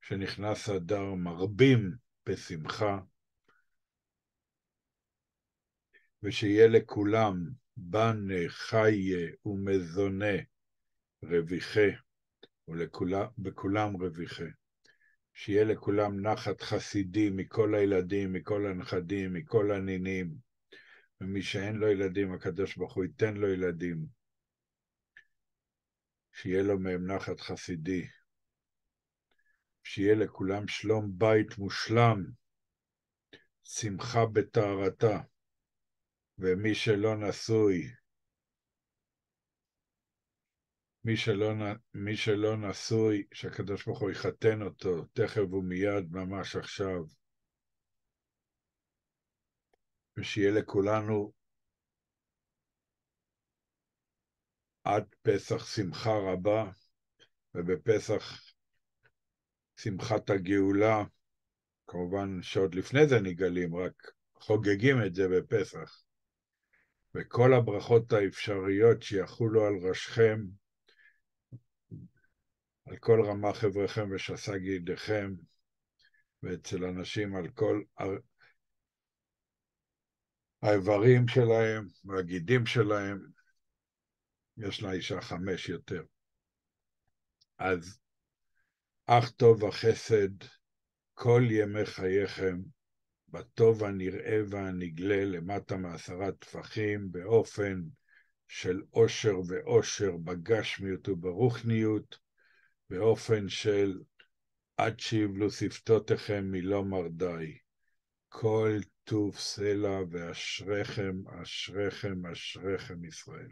שנכנס אדר מרבים בשמחה, ושיהיה לכולם בנה, חיה ומזונה רוויחה, ובכולם רוויחה. שיהיה לכולם נחת חסידי מכל הילדים, מכל הנכדים, מכל הנינים, ומי שאין לו ילדים, הקדוש ברוך הוא ייתן לו ילדים, שיהיה לו מהם נחת חסידי, שיהיה לכולם שלום בית מושלם, שמחה בטהרתה, ומי שלא נשוי, מי שלא, מי שלא נשוי, שהקדוש ברוך הוא יחתן אותו תכף ומיד, ממש עכשיו. ושיהיה לכולנו עד פסח שמחה רבה, ובפסח שמחת הגאולה, כמובן שעוד לפני זה נגלים, רק חוגגים את זה בפסח. וכל הברכות האפשריות שיחולו על ראשכם, על כל רמה חבריכם ושס"ג ידיכם, ואצל אנשים על כל האיברים שלהם והגידים שלהם, יש לאישה חמש יותר. אז אך טוב החסד כל ימי חייכם, בטוב הנראה והנגלה למטה מעשרה טפחים, באופן של עושר ועושר בגשמיות וברוחניות, באופן של עד שיבלו שפתותיכם מלא די. כל טוב סלע ואשריכם, אשריכם, אשריכם ישראל.